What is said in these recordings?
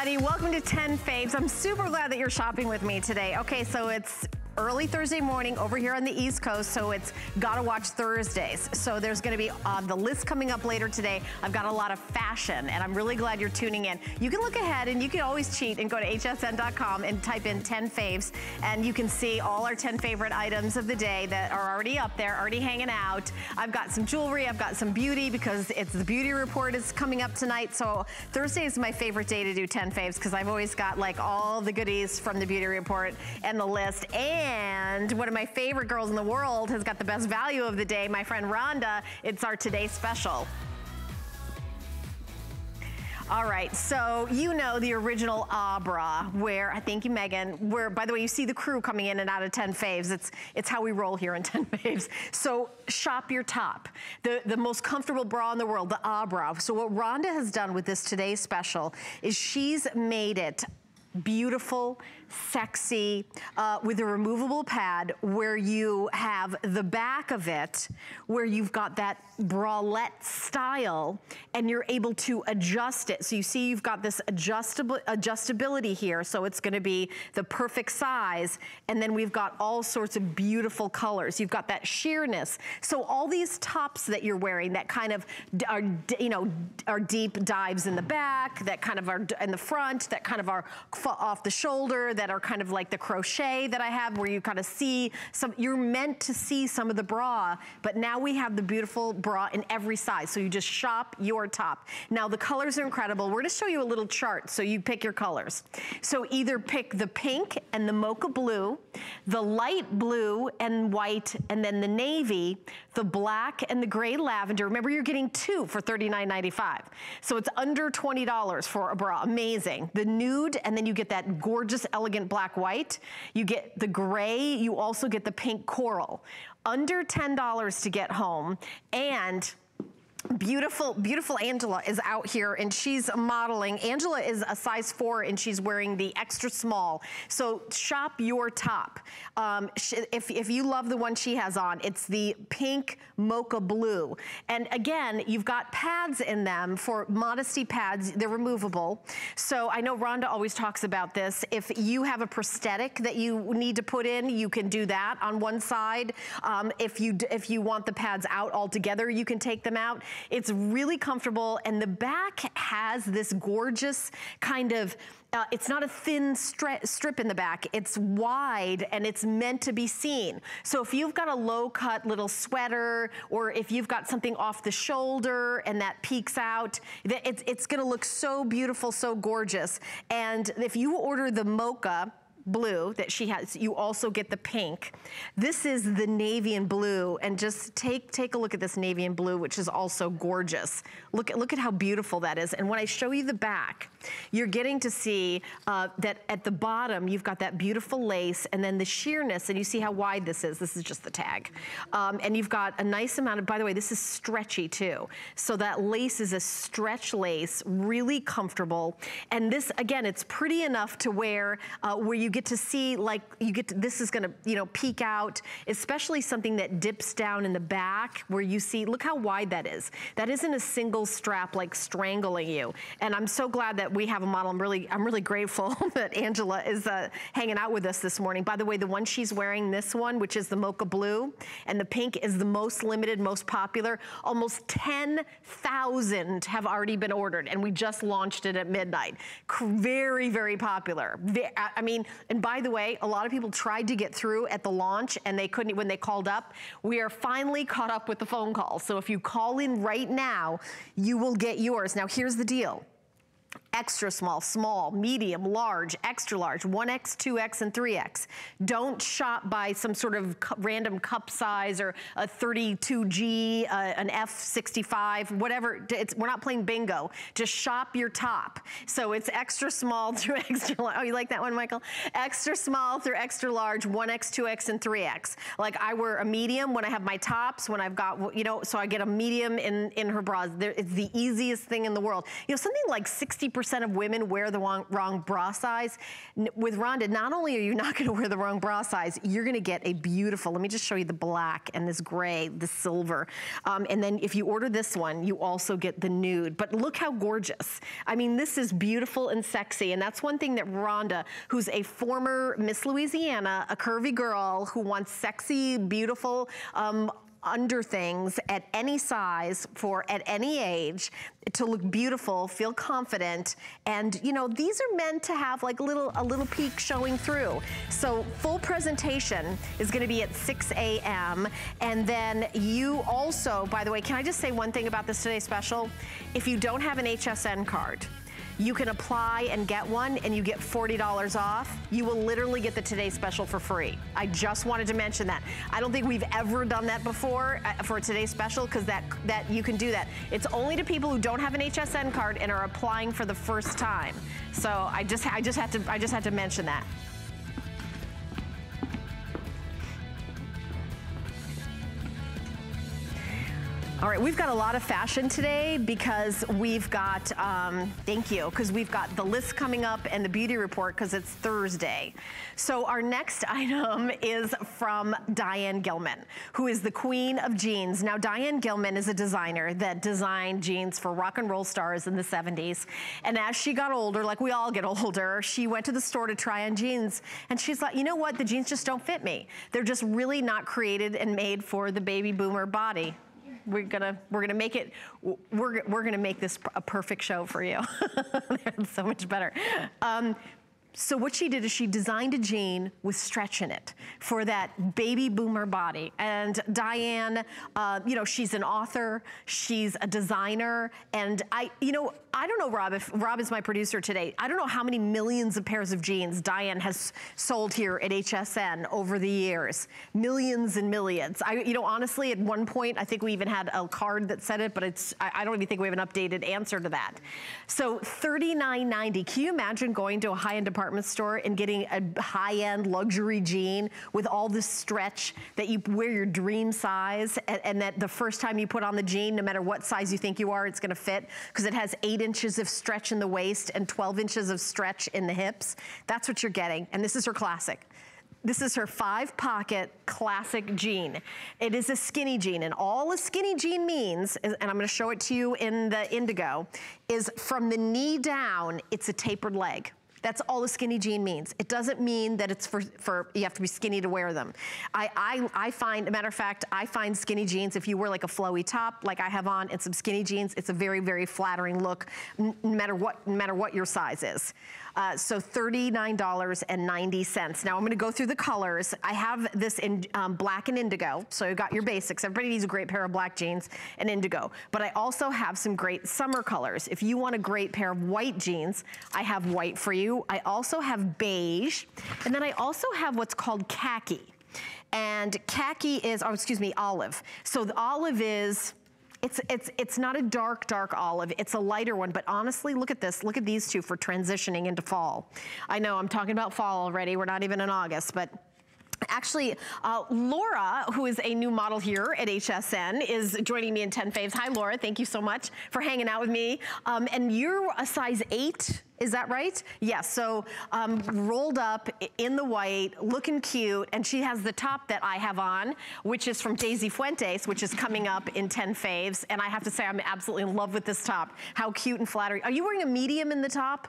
everybody. Welcome to 10 Faves. I'm super glad that you're shopping with me today. Okay, so it's early Thursday morning over here on the East Coast, so it's Gotta Watch Thursdays. So there's gonna be uh, the list coming up later today. I've got a lot of fashion, and I'm really glad you're tuning in. You can look ahead, and you can always cheat and go to hsn.com and type in 10 faves, and you can see all our 10 favorite items of the day that are already up there, already hanging out. I've got some jewelry, I've got some beauty, because it's the beauty report is coming up tonight, so Thursday is my favorite day to do 10 faves, because I've always got like all the goodies from the beauty report and the list, and and one of my favorite girls in the world has got the best value of the day, my friend Rhonda. It's our Today Special. All right, so you know the original Ahh Bra, where, I thank you, Megan, where, by the way, you see the crew coming in and out of 10 faves. It's, it's how we roll here in 10 faves. So shop your top. The, the most comfortable bra in the world, the Ahh Bra. So what Rhonda has done with this Today Special is she's made it beautiful, sexy, uh, with a removable pad where you have the back of it, where you've got that bralette style, and you're able to adjust it. So you see you've got this adjustable adjustability here, so it's gonna be the perfect size, and then we've got all sorts of beautiful colors. You've got that sheerness. So all these tops that you're wearing that kind of are, you know, are deep dives in the back, that kind of are in the front, that kind of are off the shoulder, that are kind of like the crochet that I have where you kind of see some, you're meant to see some of the bra, but now we have the beautiful bra in every size. So you just shop your top. Now the colors are incredible. We're gonna show you a little chart so you pick your colors. So either pick the pink and the mocha blue, the light blue and white, and then the navy, the black and the gray lavender. Remember you're getting two for $39.95. So it's under $20 for a bra, amazing. The nude, and then you get that gorgeous, elegant black white. You get the gray, you also get the pink coral. Under $10 to get home, and Beautiful, beautiful Angela is out here and she's modeling. Angela is a size four and she's wearing the extra small. So shop your top. Um, if, if you love the one she has on, it's the pink mocha blue. And again, you've got pads in them for modesty pads. They're removable. So I know Rhonda always talks about this. If you have a prosthetic that you need to put in, you can do that on one side. Um, if you if you want the pads out altogether, you can take them out. It's really comfortable and the back has this gorgeous kind of uh, it's not a thin stri strip in the back. It's wide and it's meant to be seen. So if you've got a low cut little sweater or if you've got something off the shoulder and that peeks out, it's, it's gonna look so beautiful, so gorgeous. And if you order the mocha, blue that she has. You also get the pink. This is the navy and blue and just take take a look at this navy and blue which is also gorgeous. Look at look at how beautiful that is. And when I show you the back, you're getting to see uh, that at the bottom you've got that beautiful lace and then the sheerness and you see how wide this is. This is just the tag. Um, and you've got a nice amount of, by the way, this is stretchy too. So that lace is a stretch lace, really comfortable. And this, again, it's pretty enough to wear uh, where you get get to see like, you get to, this is gonna, you know, peek out, especially something that dips down in the back where you see, look how wide that is. That isn't a single strap like strangling you. And I'm so glad that we have a model. I'm really, I'm really grateful that Angela is uh, hanging out with us this morning. By the way, the one she's wearing, this one, which is the mocha blue, and the pink is the most limited, most popular. Almost 10,000 have already been ordered, and we just launched it at midnight. Very, very popular. I mean, and by the way, a lot of people tried to get through at the launch and they couldn't, when they called up, we are finally caught up with the phone calls. So if you call in right now, you will get yours. Now here's the deal extra small, small, medium, large, extra large, 1X, 2X, and 3X. Don't shop by some sort of cu random cup size or a 32G, uh, an F65, whatever. It's, we're not playing bingo. Just shop your top. So it's extra small through extra large. Oh, you like that one, Michael? Extra small through extra large, 1X, 2X, and 3X. Like I wear a medium when I have my tops, when I've got, you know, so I get a medium in, in her bras. It's the easiest thing in the world. You know, something like 60 90% of women wear the wrong, wrong bra size. N with Rhonda, not only are you not gonna wear the wrong bra size, you're gonna get a beautiful, let me just show you the black and this gray, the silver. Um, and then if you order this one, you also get the nude. But look how gorgeous. I mean, this is beautiful and sexy. And that's one thing that Rhonda, who's a former Miss Louisiana, a curvy girl who wants sexy, beautiful, um, under things at any size for at any age to look beautiful, feel confident. And you know, these are meant to have like a little, a little peek showing through. So full presentation is gonna be at 6 a.m. And then you also, by the way, can I just say one thing about this Today Special? If you don't have an HSN card, you can apply and get one and you get $40 off. You will literally get the Today Special for free. I just wanted to mention that. I don't think we've ever done that before uh, for Today Special because that, that you can do that. It's only to people who don't have an HSN card and are applying for the first time. So I just, I just had to, I just had to mention that. All right, we've got a lot of fashion today because we've got, um, thank you, because we've got the list coming up and the beauty report because it's Thursday. So our next item is from Diane Gilman, who is the queen of jeans. Now, Diane Gilman is a designer that designed jeans for rock and roll stars in the 70s. And as she got older, like we all get older, she went to the store to try on jeans and she's like, you know what, the jeans just don't fit me. They're just really not created and made for the baby boomer body we're gonna we're gonna make it we're we're gonna make this a perfect show for you. so much better. Um, so what she did is she designed a jean with stretch in it for that baby boomer body. And Diane, uh, you know, she's an author, she's a designer, and I, you know, I don't know, Rob, if Rob is my producer today, I don't know how many millions of pairs of jeans Diane has sold here at HSN over the years. Millions and millions. I, you know, honestly, at one point, I think we even had a card that said it, but it's, I, I don't even think we have an updated answer to that. So $39.90, can you imagine going to a high-end department store and getting a high-end luxury jean with all this stretch that you wear your dream size and, and that the first time you put on the jean, no matter what size you think you are, it's gonna fit because it has eight inches of stretch in the waist and 12 inches of stretch in the hips. That's what you're getting. And this is her classic. This is her five pocket classic jean. It is a skinny jean and all a skinny jean means, and I'm gonna show it to you in the indigo, is from the knee down, it's a tapered leg. That's all a skinny jean means. It doesn't mean that it's for, for you have to be skinny to wear them. I, I, I find, a matter of fact, I find skinny jeans, if you wear like a flowy top like I have on and some skinny jeans, it's a very, very flattering look no matter what, no matter what your size is. Uh, so $39.90. Now I'm gonna go through the colors. I have this in um, black and indigo, so you got your basics. Everybody needs a great pair of black jeans and indigo. But I also have some great summer colors. If you want a great pair of white jeans, I have white for you. I also have beige, and then I also have what's called khaki. And khaki is, oh, excuse me, olive. So the olive is it's, it's, it's not a dark, dark olive. It's a lighter one, but honestly, look at this. Look at these two for transitioning into fall. I know I'm talking about fall already. We're not even in August, but Actually, uh, Laura, who is a new model here at HSN, is joining me in 10 Faves. Hi, Laura. Thank you so much for hanging out with me. Um, and you're a size 8 is that right? Yes, so um, rolled up in the white, looking cute, and she has the top that I have on, which is from Daisy Fuentes, which is coming up in 10 faves. And I have to say, I'm absolutely in love with this top. How cute and flattering. Are you wearing a medium in the top?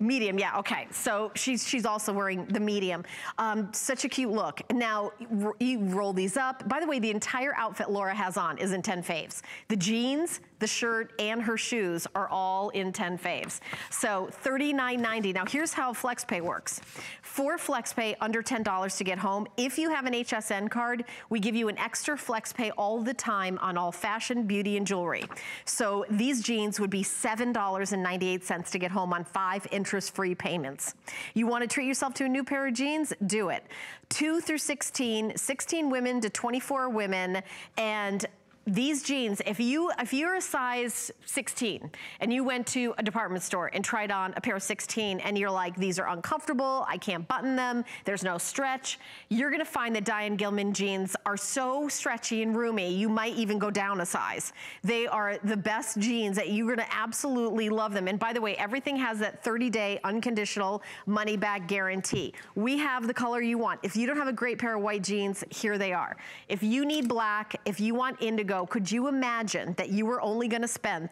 Medium, yeah, okay. So she's she's also wearing the medium. Um, such a cute look. Now, you roll these up. By the way, the entire outfit Laura has on is in 10 faves. The jeans, the shirt, and her shoes are all in 10 faves. So $39.90. Now here's how FlexPay works. For FlexPay, under $10 to get home. If you have an HSN card, we give you an extra FlexPay all the time on all fashion, beauty, and jewelry. So these jeans would be $7.98 to get home on five interest-free payments. You want to treat yourself to a new pair of jeans? Do it. 2 through 16, 16 women to 24 women, and these jeans, if you if you're a size 16 and you went to a department store and tried on a pair of 16 and you're like, these are uncomfortable, I can't button them, there's no stretch, you're gonna find that Diane Gilman jeans are so stretchy and roomy, you might even go down a size. They are the best jeans that you're gonna absolutely love them. And by the way, everything has that 30-day unconditional money-back guarantee. We have the color you want. If you don't have a great pair of white jeans, here they are. If you need black, if you want indigo, could you imagine that you were only gonna spend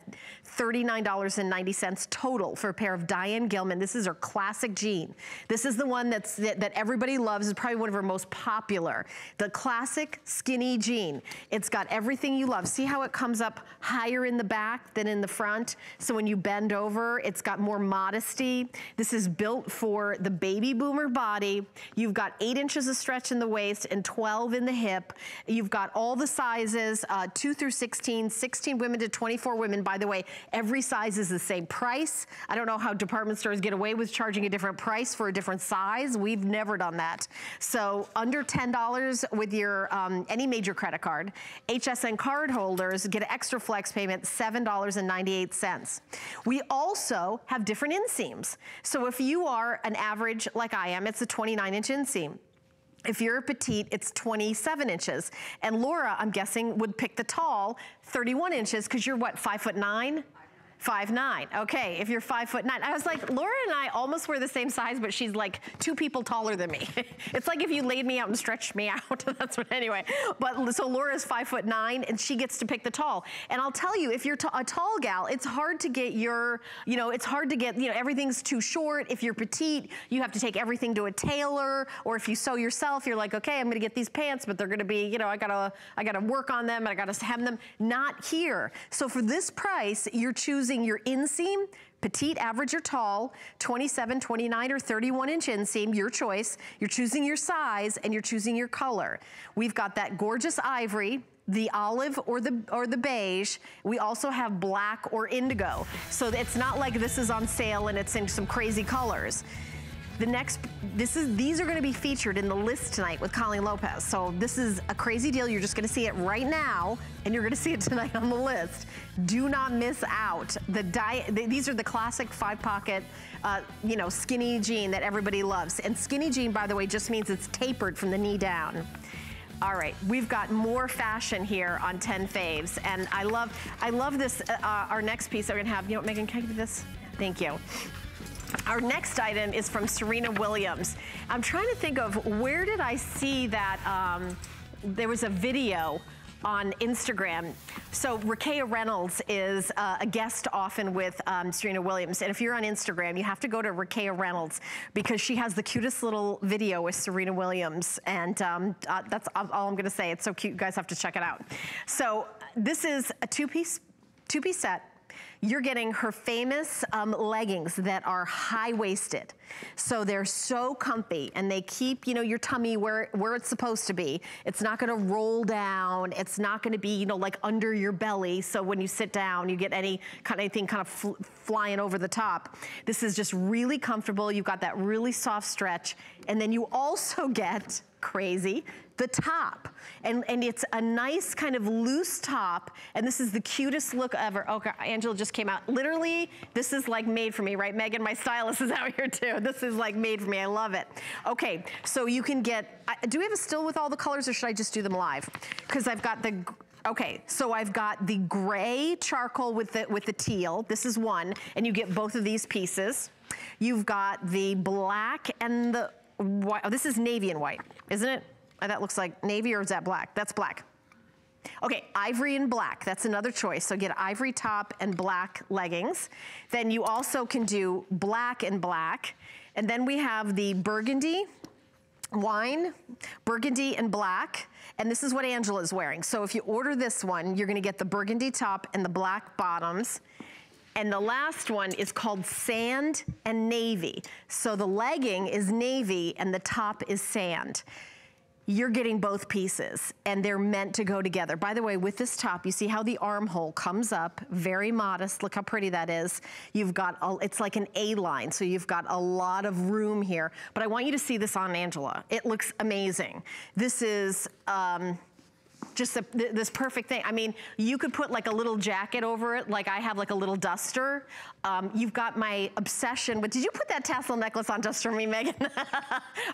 $39.90 total for a pair of Diane Gilman? This is her classic jean. This is the one that's, that, that everybody loves. It's probably one of her most popular. The classic skinny jean. It's got everything you love. See how it comes up higher in the back than in the front? So when you bend over, it's got more modesty. This is built for the baby boomer body. You've got eight inches of stretch in the waist and 12 in the hip. You've got all the sizes, uh, 2 through 16, 16 women to 24 women. By the way, every size is the same price. I don't know how department stores get away with charging a different price for a different size. We've never done that. So under $10 with your um, any major credit card. HSN card holders get an extra flex payment, $7.98. We also have different inseams. So if you are an average like I am, it's a 29 inch inseam. If you're petite, it's 27 inches. And Laura, I'm guessing, would pick the tall 31 inches because you're what, five foot nine? Five nine. Okay, if you're five foot nine. I was like, Laura and I almost were the same size, but she's like two people taller than me. it's like if you laid me out and stretched me out. That's what, anyway. But so Laura's five foot nine and she gets to pick the tall. And I'll tell you, if you're a tall gal, it's hard to get your, you know, it's hard to get, you know, everything's too short. If you're petite, you have to take everything to a tailor. Or if you sew yourself, you're like, okay, I'm gonna get these pants, but they're gonna be, you know, I gotta, I gotta work on them and I gotta hem them. Not here. So for this price, you're choosing your inseam, petite, average, or tall, 27, 29, or 31 inch inseam, your choice. You're choosing your size and you're choosing your color. We've got that gorgeous ivory, the olive or the or the beige. We also have black or indigo. So it's not like this is on sale and it's in some crazy colors. The next, this is, these are gonna be featured in the list tonight with Colleen Lopez. So this is a crazy deal. You're just gonna see it right now and you're gonna see it tonight on the list. Do not miss out. The diet, these are the classic five pocket, uh, you know, skinny jean that everybody loves. And skinny jean, by the way, just means it's tapered from the knee down. All right, we've got more fashion here on 10 Faves. And I love, I love this, uh, our next piece that we're gonna have. You know what, Megan, can I give this? Thank you. Our next item is from Serena Williams. I'm trying to think of where did I see that, um, there was a video on Instagram. So Rakea Reynolds is uh, a guest often with um, Serena Williams. And if you're on Instagram, you have to go to Rakea Reynolds because she has the cutest little video with Serena Williams. And um, uh, that's all I'm gonna say. It's so cute, you guys have to check it out. So this is a two-piece two-piece set you're getting her famous um, leggings that are high-waisted. So they're so comfy and they keep, you know, your tummy where, where it's supposed to be. It's not gonna roll down. It's not gonna be, you know, like under your belly. So when you sit down, you get any kind of anything kind of fl flying over the top. This is just really comfortable. You've got that really soft stretch. And then you also get crazy, the top. And, and it's a nice kind of loose top. And this is the cutest look ever. Oh, okay, Angela just came out. Literally, this is like made for me, right? Megan, my stylist is out here too. This is like made for me. I love it. Okay, so you can get, do we have a still with all the colors or should I just do them live? Because I've got the, Okay, so I've got the gray charcoal with the, with the teal. This is one, and you get both of these pieces. You've got the black and the white. Oh, this is navy and white, isn't it? Uh, that looks like navy or is that black? That's black. Okay, ivory and black, that's another choice. So get ivory top and black leggings. Then you also can do black and black. And then we have the burgundy wine, burgundy and black. And this is what Angela is wearing. So if you order this one, you're gonna get the burgundy top and the black bottoms. And the last one is called sand and navy. So the legging is navy and the top is sand you're getting both pieces and they're meant to go together. By the way, with this top, you see how the armhole comes up, very modest. Look how pretty that is. You've got, a, it's like an A-line, so you've got a lot of room here. But I want you to see this on Angela. It looks amazing. This is, um, just a, th this perfect thing. I mean, you could put like a little jacket over it, like I have like a little duster. Um, you've got my obsession, but did you put that tassel necklace on just for me, Megan?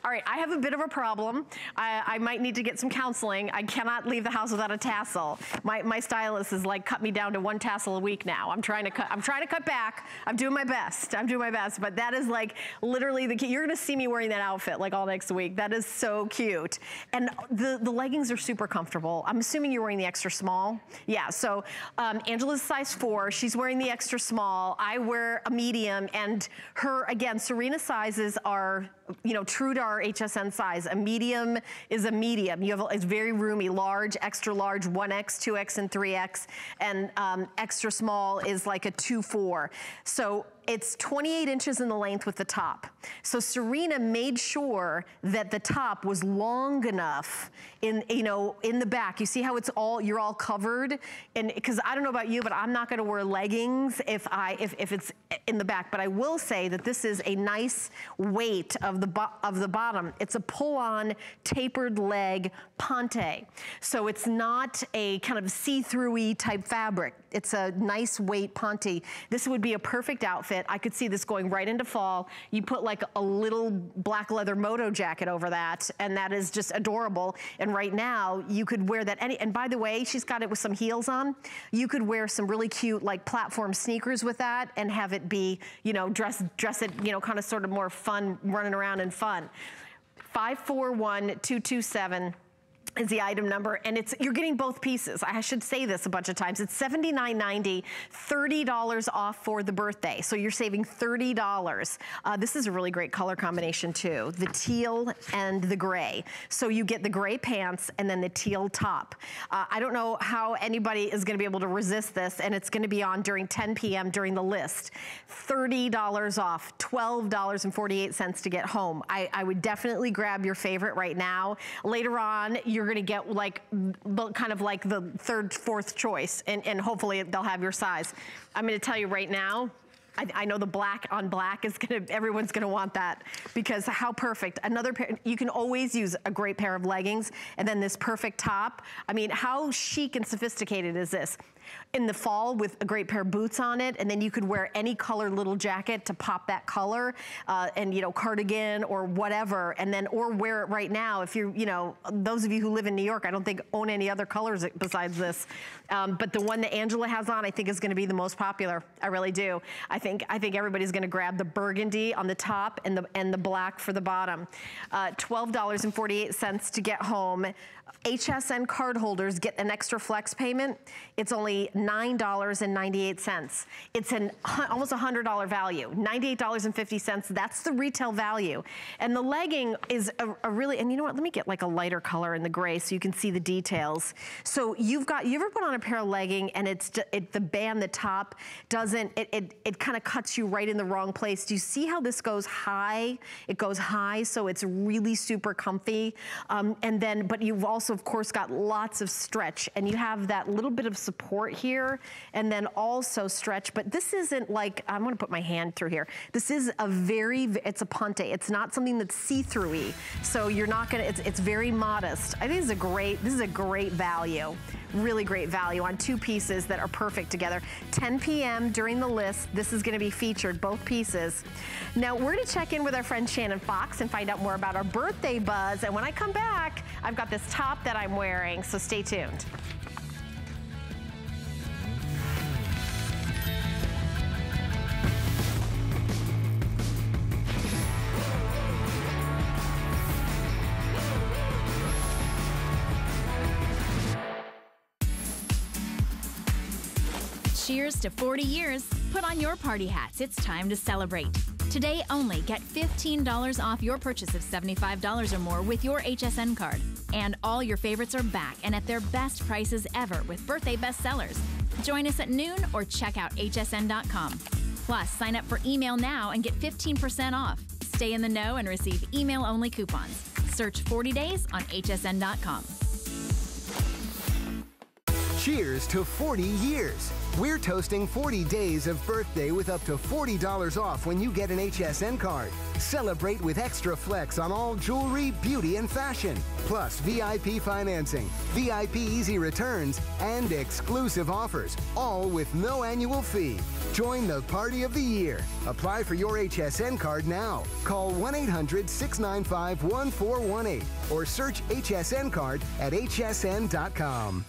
All right, I have a bit of a problem. I, I, might need to get some counseling. I cannot leave the house without a tassel. My, my stylist is like cut me down to one tassel a week now. I'm trying to cut, I'm trying to cut back. I'm doing my best. I'm doing my best, but that is like literally the key. You're gonna see me wearing that outfit like all next week. That is so cute. And the, the leggings are super comfortable. I'm assuming you're wearing the extra small. Yeah, so um, Angela's size four. She's wearing the extra small. I wear a medium and her, again, Serena sizes are you know, true to our HSN size. A medium is a medium. You have, it's very roomy, large, extra large, 1X, 2X, and 3X. And um, extra small is like a 2-4. So it's 28 inches in the length with the top. So Serena made sure that the top was long enough in, you know, in the back. You see how it's all, you're all covered? And because I don't know about you, but I'm not gonna wear leggings if I, if, if it's in the back. But I will say that this is a nice weight of the, of the bottom. It's a pull-on tapered leg ponte. So it's not a kind of see-through-y type fabric. It's a nice weight ponte. This would be a perfect outfit. I could see this going right into fall. You put like a little black leather moto jacket over that, and that is just adorable. And right now, you could wear that any, and by the way, she's got it with some heels on. You could wear some really cute like platform sneakers with that and have it be, you know, dress, dress it, you know, kind of sort of more fun, running around and fun. 541227 is the item number and it's you're getting both pieces. I should say this a bunch of times. It's $79.90 $30 off for the birthday. So you're saving $30 uh, this is a really great color combination too. The teal and the gray. So you get the gray pants and then the teal top. Uh, i don't know how anybody is going to be able to resist this and it's going to be on during 10 p.m during the list. $30 off $12.48 to get home. I, I would definitely grab your favorite right now. Later on you're you're gonna get like, kind of like the third, fourth choice, and, and hopefully they'll have your size. I'm gonna tell you right now, I, I, know the black on black is gonna, everyone's gonna want that because how perfect. Another pair, you can always use a great pair of leggings and then this perfect top. I mean, how chic and sophisticated is this? in the fall with a great pair of boots on it, and then you could wear any color little jacket to pop that color, uh, and you know, cardigan or whatever, and then, or wear it right now if you're, you know, those of you who live in New York, I don't think own any other colors besides this. Um, but the one that Angela has on, I think is gonna be the most popular. I really do. I think, I think everybody's gonna grab the burgundy on the top and the, and the black for the bottom. Uh, $12.48 to get home. HSN cardholders get an extra flex payment. It's only $9.98. It's an almost a $100 value, $98.50. That's the retail value. And the legging is a, a, really, and you know what, let me get like a lighter color in the gray so you can see the details. So you've got, you ever put on a pair of legging and it's it, the band, the top doesn't, it, it, it kind of cuts you right in the wrong place. Do you see how this goes high? It goes high, so it's really super comfy. Um, and then, but you've also of course got lots of stretch and you have that little bit of support here and then also stretch, but this isn't like, I'm gonna put my hand through here. This is a very, it's a ponte. It's not something that's see-through-y. So you're not gonna, it's, it's very modest. I think this is a great, this is a great value really great value on two pieces that are perfect together. 10 p.m. during the list, this is gonna be featured, both pieces. Now, we're gonna check in with our friend Shannon Fox and find out more about our birthday buzz. And when I come back, I've got this top that I'm wearing, so stay tuned. Cheers to 40 years. Put on your party hats. It's time to celebrate. Today only, get $15 off your purchase of $75 or more with your HSN card. And all your favorites are back and at their best prices ever with birthday bestsellers. Join us at noon or check out hsn.com. Plus, sign up for email now and get 15% off. Stay in the know and receive email only coupons. Search 40 days on hsn.com. Cheers to 40 years. We're toasting 40 days of birthday with up to $40 off when you get an HSN card. Celebrate with extra flex on all jewelry, beauty, and fashion. Plus VIP financing, VIP easy returns, and exclusive offers, all with no annual fee. Join the party of the year. Apply for your HSN card now. Call 1 800 695 1418 or search HSN card at hsn.com.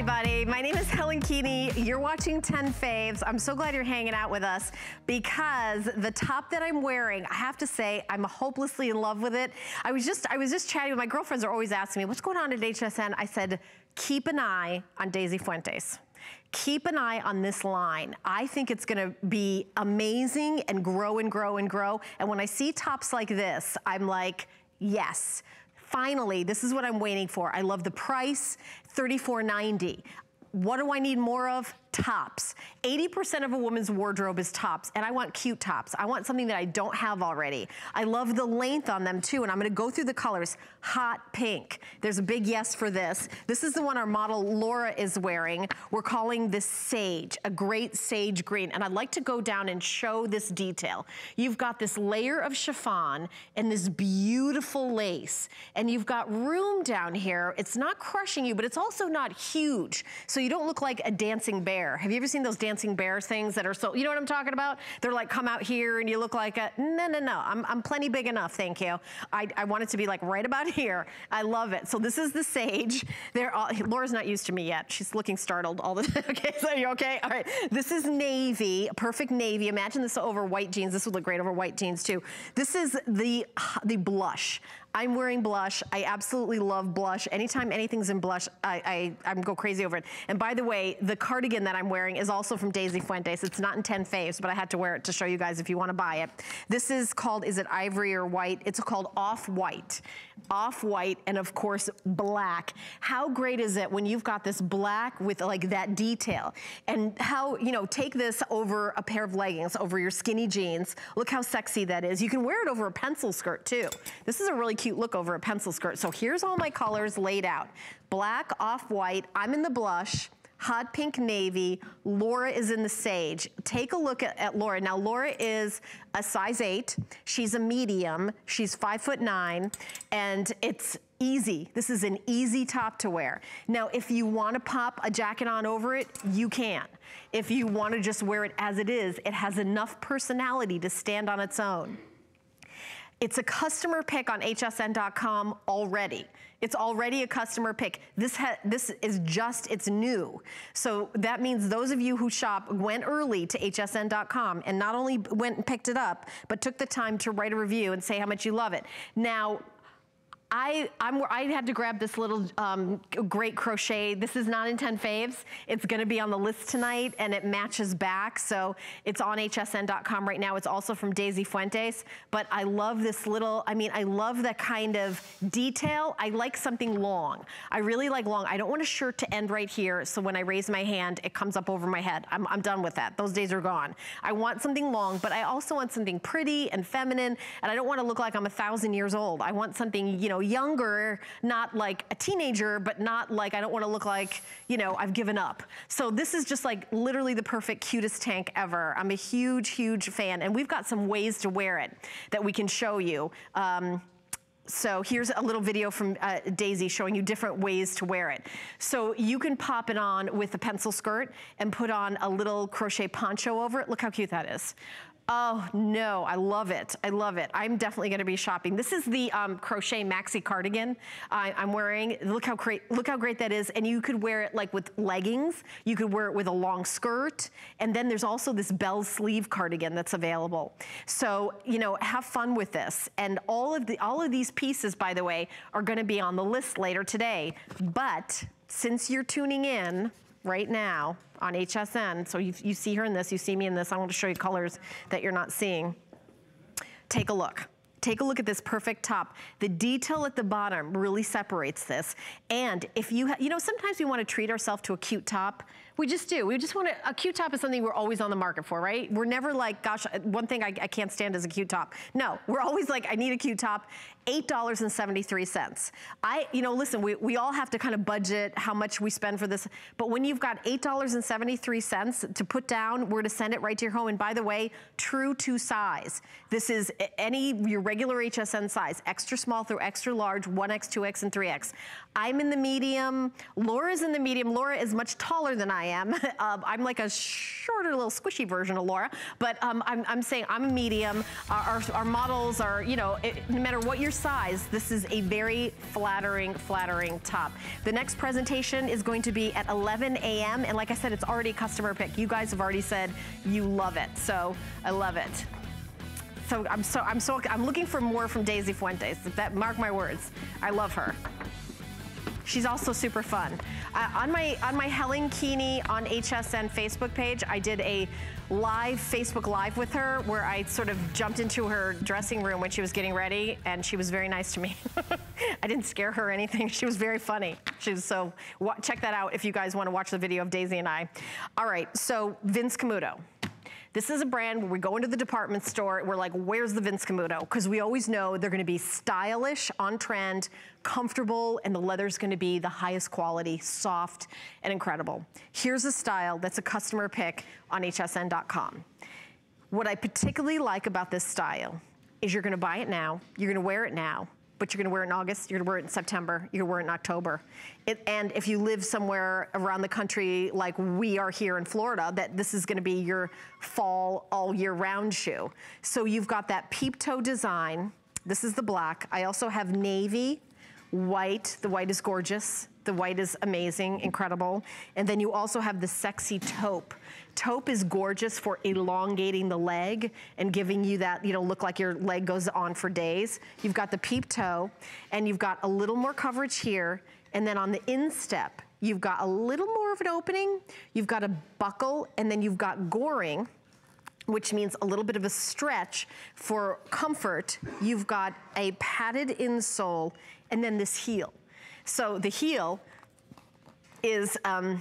everybody. My name is Helen Keaney. You're watching 10 Faves. I'm so glad you're hanging out with us because the top that I'm wearing, I have to say, I'm hopelessly in love with it. I was just, I was just chatting with my girlfriends are always asking me, what's going on at HSN? I said, keep an eye on Daisy Fuentes keep an eye on this line. I think it's gonna be amazing and grow and grow and grow. And when I see tops like this, I'm like, yes. Finally, this is what I'm waiting for. I love the price, $34.90. What do I need more of? Tops. 80% of a woman's wardrobe is tops, and I want cute tops. I want something that I don't have already. I love the length on them too, and I'm gonna go through the colors. Hot pink. There's a big yes for this. This is the one our model Laura is wearing. We're calling this sage, a great sage green, and I'd like to go down and show this detail. You've got this layer of chiffon and this beautiful lace, and you've got room down here. It's not crushing you, but it's also not huge, so you don't look like a dancing bear bear. Have you ever seen those dancing bear things that are so, you know what I'm talking about? They're like, come out here and you look like a, no, no, no, I'm, I'm plenty big enough, thank you. I, I want it to be like right about here. I love it. So this is the sage. They're all, Laura's not used to me yet. She's looking startled all the time. okay, so you okay? All right, this is navy, perfect navy. Imagine this over white jeans. This would look great over white jeans too. This is the, the blush. I'm wearing blush. I absolutely love blush. Anytime anything's in blush, I, I, I go crazy over it. And by the way, the cardigan that I'm wearing is also from Daisy Fuentes. It's not in 10 faves, but I had to wear it to show you guys if you wanna buy it. This is called, is it ivory or white? It's called off-white. Off-white and of course black. How great is it when you've got this black with like that detail? And how, you know, take this over a pair of leggings, over your skinny jeans. Look how sexy that is. You can wear it over a pencil skirt too. This is a really cute look over a pencil skirt. So here's all my colors laid out. Black, off-white, I'm in the blush, hot pink navy. Laura is in the sage. Take a look at, at, Laura. Now, Laura is a size eight. She's a medium. She's five foot nine, and it's easy. This is an easy top to wear. Now, if you want to pop a jacket on over it, you can. If you want to just wear it as it is, it has enough personality to stand on its own. It's a customer pick on hsn.com already. It's already a customer pick. This, this is just, it's new. So that means those of you who shop went early to hsn.com and not only went and picked it up, but took the time to write a review and say how much you love it. Now, I, I'm, I had to grab this little um, great crochet. This is not in 10 faves. It's gonna be on the list tonight and it matches back. So it's on hsn.com right now. It's also from Daisy Fuentes. But I love this little, I mean, I love that kind of detail. I like something long. I really like long. I don't want a shirt to end right here. So when I raise my hand, it comes up over my head. I'm, I'm done with that. Those days are gone. I want something long, but I also want something pretty and feminine. And I don't wanna look like I'm a thousand years old. I want something, you know, younger, not like a teenager, but not like I don't want to look like, you know, I've given up. So this is just like literally the perfect cutest tank ever. I'm a huge, huge fan. And we've got some ways to wear it that we can show you. Um, so here's a little video from uh, Daisy showing you different ways to wear it. So you can pop it on with a pencil skirt and put on a little crochet poncho over it. Look how cute that is. Oh no, I love it. I love it. I'm definitely gonna be shopping. This is the um, crochet maxi cardigan I, am wearing. Look how great, look how great that is. And you could wear it like with leggings. You could wear it with a long skirt. And then there's also this bell sleeve cardigan that's available. So, you know, have fun with this. And all of the, all of these pieces, by the way, are gonna be on the list later today. But since you're tuning in, right now on HSN. So you, you see her in this, you see me in this. I want to show you colors that you're not seeing. Take a look. Take a look at this perfect top. The detail at the bottom really separates this. And if you, you know, sometimes we want to treat ourselves to a cute top, We just do. We just want to, a cute top is something we're always on the market for, right? We're never like, gosh, uh, one thing I, I can't stand is a cute top. No, we're always like, I need a cute top. $8.73. I, you know, listen, we, we all have to kind of budget how much we spend for this, but when you've got $8.73 to put down, we're to send it right to your home. And by the way, true to size. This is any, your regular HSN size, extra small through extra large, 1X, 2X, and 3X. I'm in the medium. Laura's in the medium. Laura is much taller than I am. um, I'm like a shorter, little squishy version of Laura, but um, I'm, I'm, saying I'm a medium. Our, our, our models are, you know, it, no matter what your size, this is a very flattering, flattering top. The next presentation is going to be at 11 a.m. And like I said, it's already a customer pick. You guys have already said you love it. So I love it. So I'm so I'm so I'm looking for more from Daisy Fuentes. That mark my words. I love her. She's also super fun. Uh, on my on my Helen Keaney on HSN Facebook page, I did a live Facebook Live with her where I sort of jumped into her dressing room when she was getting ready and she was very nice to me. I didn't scare her or anything. She was very funny. She was so, check that out if you guys want to watch the video of Daisy and I. All right, so Vince Camuto. This is a brand where we go into the department store, we're like, where's the Vince Camuto? Because we always know they're gonna be stylish, on trend, comfortable, and the leather's gonna be the highest quality, soft, and incredible. Here's a style that's a customer pick on hsn.com. What I particularly like about this style is you're gonna buy it now, you're gonna wear it now, but you're gonna wear it in August, you're gonna wear it in September, you're gonna wear it in October. It, and if you live somewhere around the country like we are here in Florida, that this is gonna be your fall all year round shoe. So you've got that peep toe design. This is the black. I also have navy, white. The white is gorgeous. The white is amazing, incredible. And then you also have the sexy taupe. Taupe is gorgeous for elongating the leg and giving you that, you know, look like your leg goes on for days. You've got the peep toe and you've got a little more coverage here. And then on the instep, you've got a little more of an opening. You've got a buckle and then you've got goring which means a little bit of a stretch for comfort. You've got a padded insole and then this heel. So the heel is um,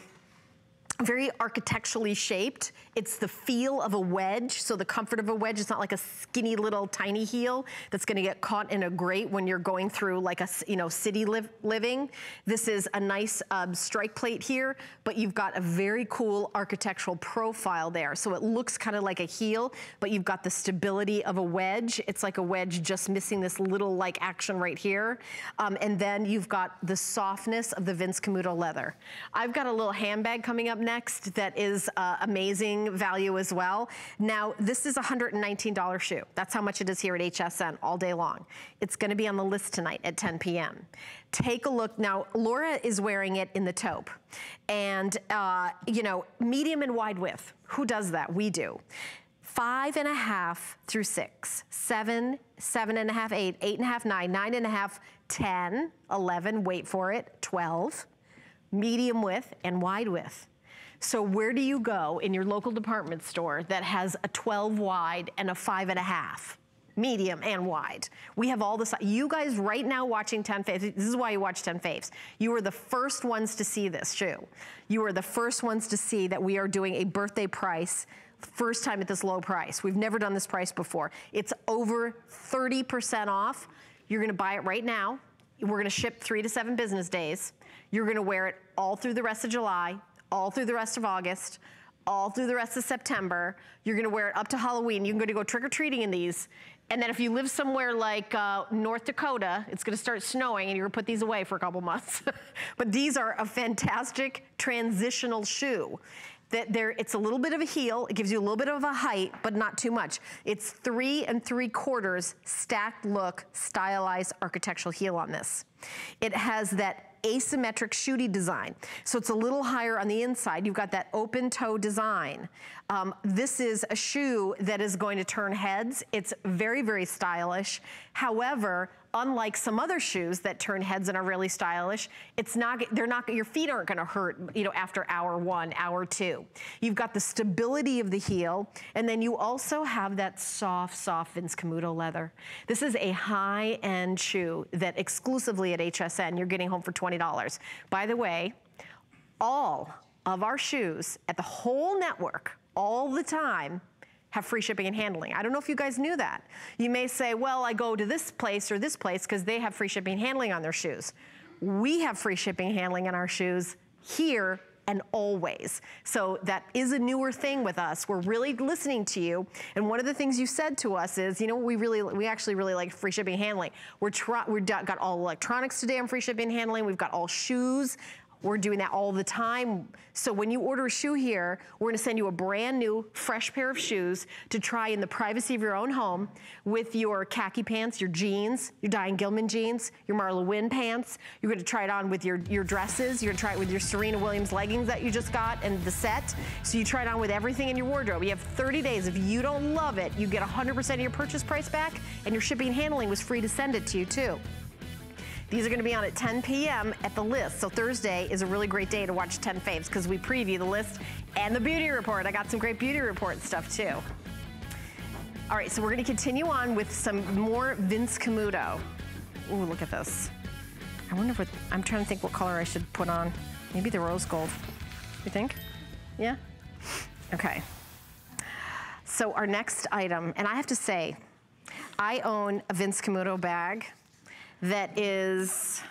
very architecturally shaped. It's the feel of a wedge, so the comfort of a wedge. It's not like a skinny little tiny heel that's gonna get caught in a grate when you're going through like a you know city living. This is a nice um, strike plate here, but you've got a very cool architectural profile there. So it looks kind of like a heel, but you've got the stability of a wedge. It's like a wedge just missing this little like action right here. Um, and then you've got the softness of the Vince Camuto leather. I've got a little handbag coming up next that is uh, amazing value as well. Now, this is a $119 shoe. That's how much it is here at HSN all day long. It's gonna be on the list tonight at 10 p.m. Take a look. Now, Laura is wearing it in the taupe. And, uh, you know, medium and wide width. Who does that? We do five and a half through six, seven, seven and a half, eight, eight and a half, nine, nine and a half, 10, 11, wait for it, 12, medium width and wide width. So where do you go in your local department store that has a 12 wide and a five and a half? medium and wide. We have all the, you guys right now watching 10 Faves, this is why you watch 10 Faves. You were the first ones to see this shoe. You were the first ones to see that we are doing a birthday price first time at this low price. We've never done this price before. It's over 30% off. You're gonna buy it right now. We're gonna ship three to seven business days. You're gonna wear it all through the rest of July all through the rest of August, all through the rest of September. You're gonna wear it up to Halloween. You're gonna go trick-or-treating in these. And then if you live somewhere like uh, North Dakota, it's gonna start snowing and you're gonna put these away for a couple months. but these are a fantastic transitional shoe. That there, it's a little bit of a heel, it gives you a little bit of a height, but not too much. It's three and three quarters stacked look, stylized architectural heel on this. It has that asymmetric shooty design. So it's a little higher on the inside. You've got that open toe design. Um, this is a shoe that is going to turn heads. It's very, very stylish. However, unlike some other shoes that turn heads and are really stylish, it's not, they're not, your feet aren't gonna hurt, you know, after hour one, hour two. You've got the stability of the heel, and then you also have that soft, soft Vince Camuto leather. This is a high-end shoe that exclusively at HSN, you're getting home for $20. By the way, all of our shoes at the whole network all the time have free shipping and handling. I don't know if you guys knew that. You may say, well, I go to this place or this place because they have free shipping and handling on their shoes. We have free shipping and handling on our shoes here and always. So that is a newer thing with us. We're really listening to you. And one of the things you said to us is, you know, we really, we actually really like free shipping handling. We're we've got all electronics today on free shipping handling. We've got all shoes. We're doing that all the time. So when you order a shoe here, we're gonna send you a brand new, fresh pair of shoes to try in the privacy of your own home with your khaki pants, your jeans, your Diane Gilman jeans, your Marla Wynne pants. You're gonna try it on with your, your dresses. You're gonna try it with your Serena Williams leggings that you just got and the set. So you try it on with everything in your wardrobe. You have 30 days. If you don't love it, you get 100% of your purchase price back and your shipping and handling was free to send it to you too. These are gonna be on at 10 p.m. at the list. So Thursday is a really great day to watch 10 faves because we preview the list and the beauty report. I got some great beauty report stuff too. All right, so we're gonna continue on with some more Vince Camuto. Ooh, look at this. I wonder what, I'm trying to think what color I should put on. Maybe the rose gold. You think? Yeah? Okay. So our next item, and I have to say, I own a Vince Camuto bag that is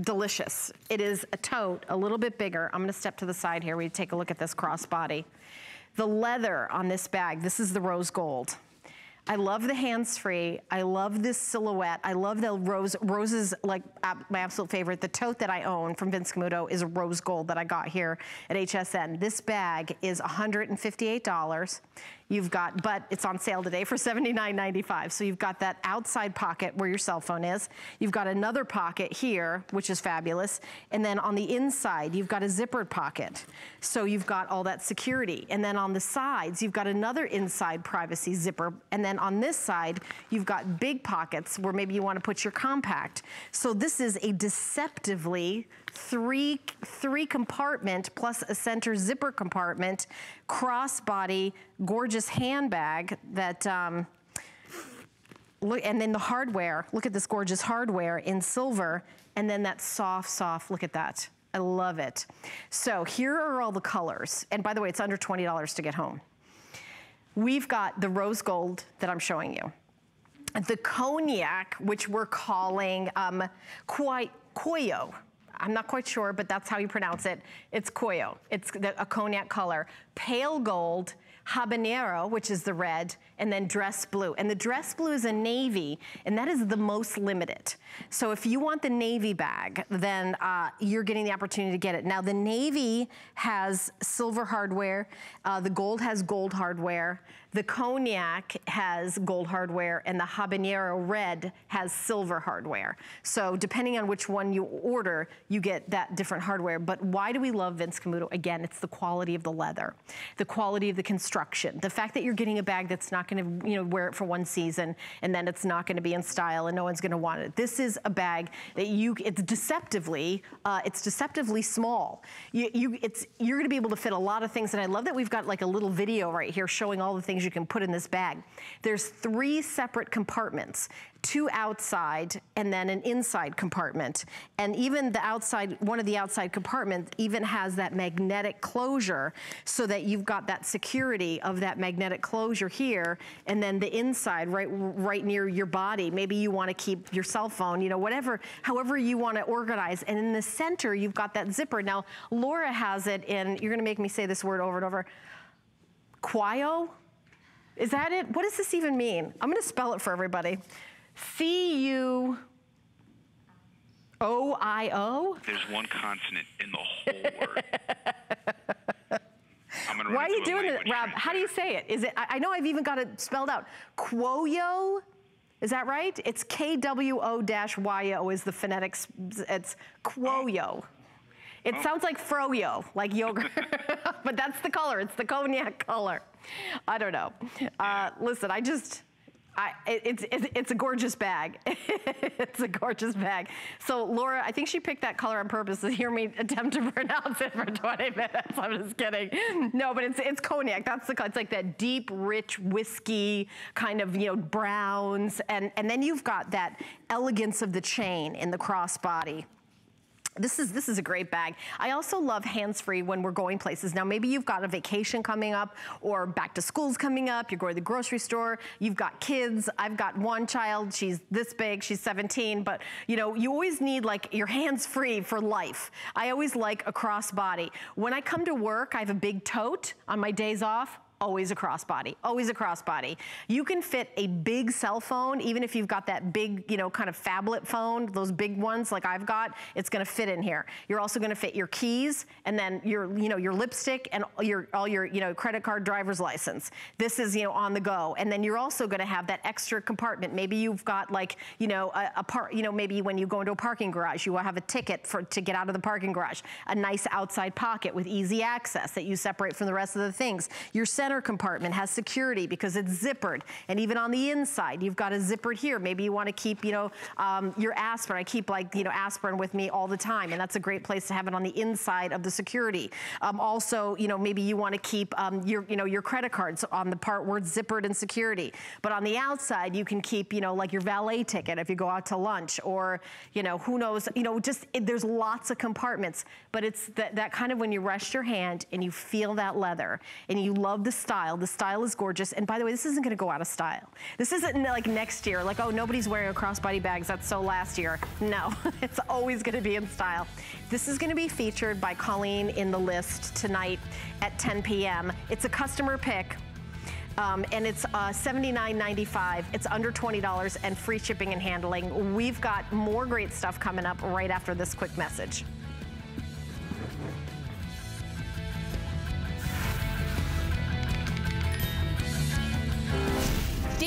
delicious. It is a tote, a little bit bigger. I'm gonna step to the side here. We take a look at this crossbody. The leather on this bag, this is the rose gold. I love the hands-free. I love this silhouette. I love the rose, roses, like my absolute favorite. The tote that I own from Vince Camuto is a rose gold that I got here at HSN. This bag is $158. You've got, but it's on sale today for $79.95. So you've got that outside pocket where your cell phone is. You've got another pocket here, which is fabulous. And then on the inside, you've got a zippered pocket. So you've got all that security. And then on the sides, you've got another inside privacy zipper. And then on this side, you've got big pockets where maybe you want to put your compact. So this is a deceptively three, three compartment plus a center zipper compartment, crossbody, gorgeous handbag that, um, look, and then the hardware, look at this gorgeous hardware in silver, and then that soft, soft, look at that. I love it. So here are all the colors. And by the way, it's under $20 to get home. We've got the rose gold that I'm showing you. The cognac, which we're calling um, Coyo, I'm not quite sure, but that's how you pronounce it. It's Coyo. It's a cognac color. Pale gold, habanero, which is the red, and then dress blue. And the dress blue is a navy, and that is the most limited. So if you want the navy bag, then uh, you're getting the opportunity to get it. Now the navy has silver hardware, uh, the gold has gold hardware, the cognac has gold hardware and the habanero red has silver hardware. So depending on which one you order, you get that different hardware. But why do we love Vince Camuto? Again, it's the quality of the leather, the quality of the construction, the fact that you're getting a bag that's not gonna you know, wear it for one season and then it's not gonna be in style and no one's gonna want it. This is a bag that you, it's deceptively, uh, it's deceptively small. You, you, it's, you're gonna be able to fit a lot of things and I love that we've got like a little video right here showing all the things things you can put in this bag. There's three separate compartments two outside and then an inside compartment. And even the outside, one of the outside compartments even has that magnetic closure so that you've got that security of that magnetic closure here and then the inside right, right near your body. Maybe you wanna keep your cell phone, you know, whatever, however you wanna organize. And in the center, you've got that zipper. Now, Laura has it in, you're gonna make me say this word over and over, Quio? Is that it? What does this even mean? I'm gonna spell it for everybody. C-U... O-I-O? There's one consonant in the whole word. Why are you doing it, Rob? How do you say it? Is it, I know I've even got it spelled out. Quoyo? Is that right? It's K-W-O-Y-O is the phonetics. It's Quoyo. It oh. sounds like froyo, like yogurt, but that's the color. It's the cognac color. I don't know. Uh, listen, I just, I, it's, it's, it's, a gorgeous bag. it's a gorgeous bag. So Laura, I think she picked that color on purpose to hear me attempt to pronounce it for 20 minutes. I'm just kidding. No, but it's, it's cognac. That's the, it's like that deep, rich whiskey kind of, you know, browns. And, and then you've got that elegance of the chain in the crossbody this is this is a great bag. I also love hands-free when we're going places. Now maybe you've got a vacation coming up or back to school's coming up, you're going to the grocery store, you've got kids. I've got one child, she's this big, she's 17, but you know, you always need like your hands free for life. I always like a crossbody. When I come to work, I have a big tote on my days off always a crossbody, always a crossbody. You can fit a big cell phone, even if you've got that big, you know, kind of phablet phone, those big ones like I've got, it's gonna fit in here. You're also gonna fit your keys and then your, you know, your lipstick and your, all your, you know, credit card driver's license. This is, you know, on the go. And then you're also gonna have that extra compartment. Maybe you've got like, you know, a, a part, you know, maybe when you go into a parking garage, you will have a ticket for to get out of the parking garage. A nice outside pocket with easy access that you separate from the rest of the things. Your center center compartment has security because it's zippered. And even on the inside, you've got a zippered here. Maybe you want to keep, you know, um, your aspirin. I keep like, you know, aspirin with me all the time. And that's a great place to have it on the inside of the security. Um, also, you know, maybe you want to keep um, your, you know, your credit cards on the part where it's zippered and security. But on the outside, you can keep, you know, like your valet ticket if you go out to lunch or, you know, who knows, you know, just it, there's lots of compartments. But it's that, that kind of when you rest your hand and you feel that leather and you love the style. The style is gorgeous. And by the way, this isn't gonna go out of style. This isn't like next year, like, oh, nobody's wearing a crossbody bags, that's so last year. No, it's always gonna be in style. This is gonna be featured by Colleen in the list tonight at 10 p.m. It's a customer pick. Um, and it's uh, $79.95. It's under $20 and free shipping and handling. We've got more great stuff coming up right after this quick message.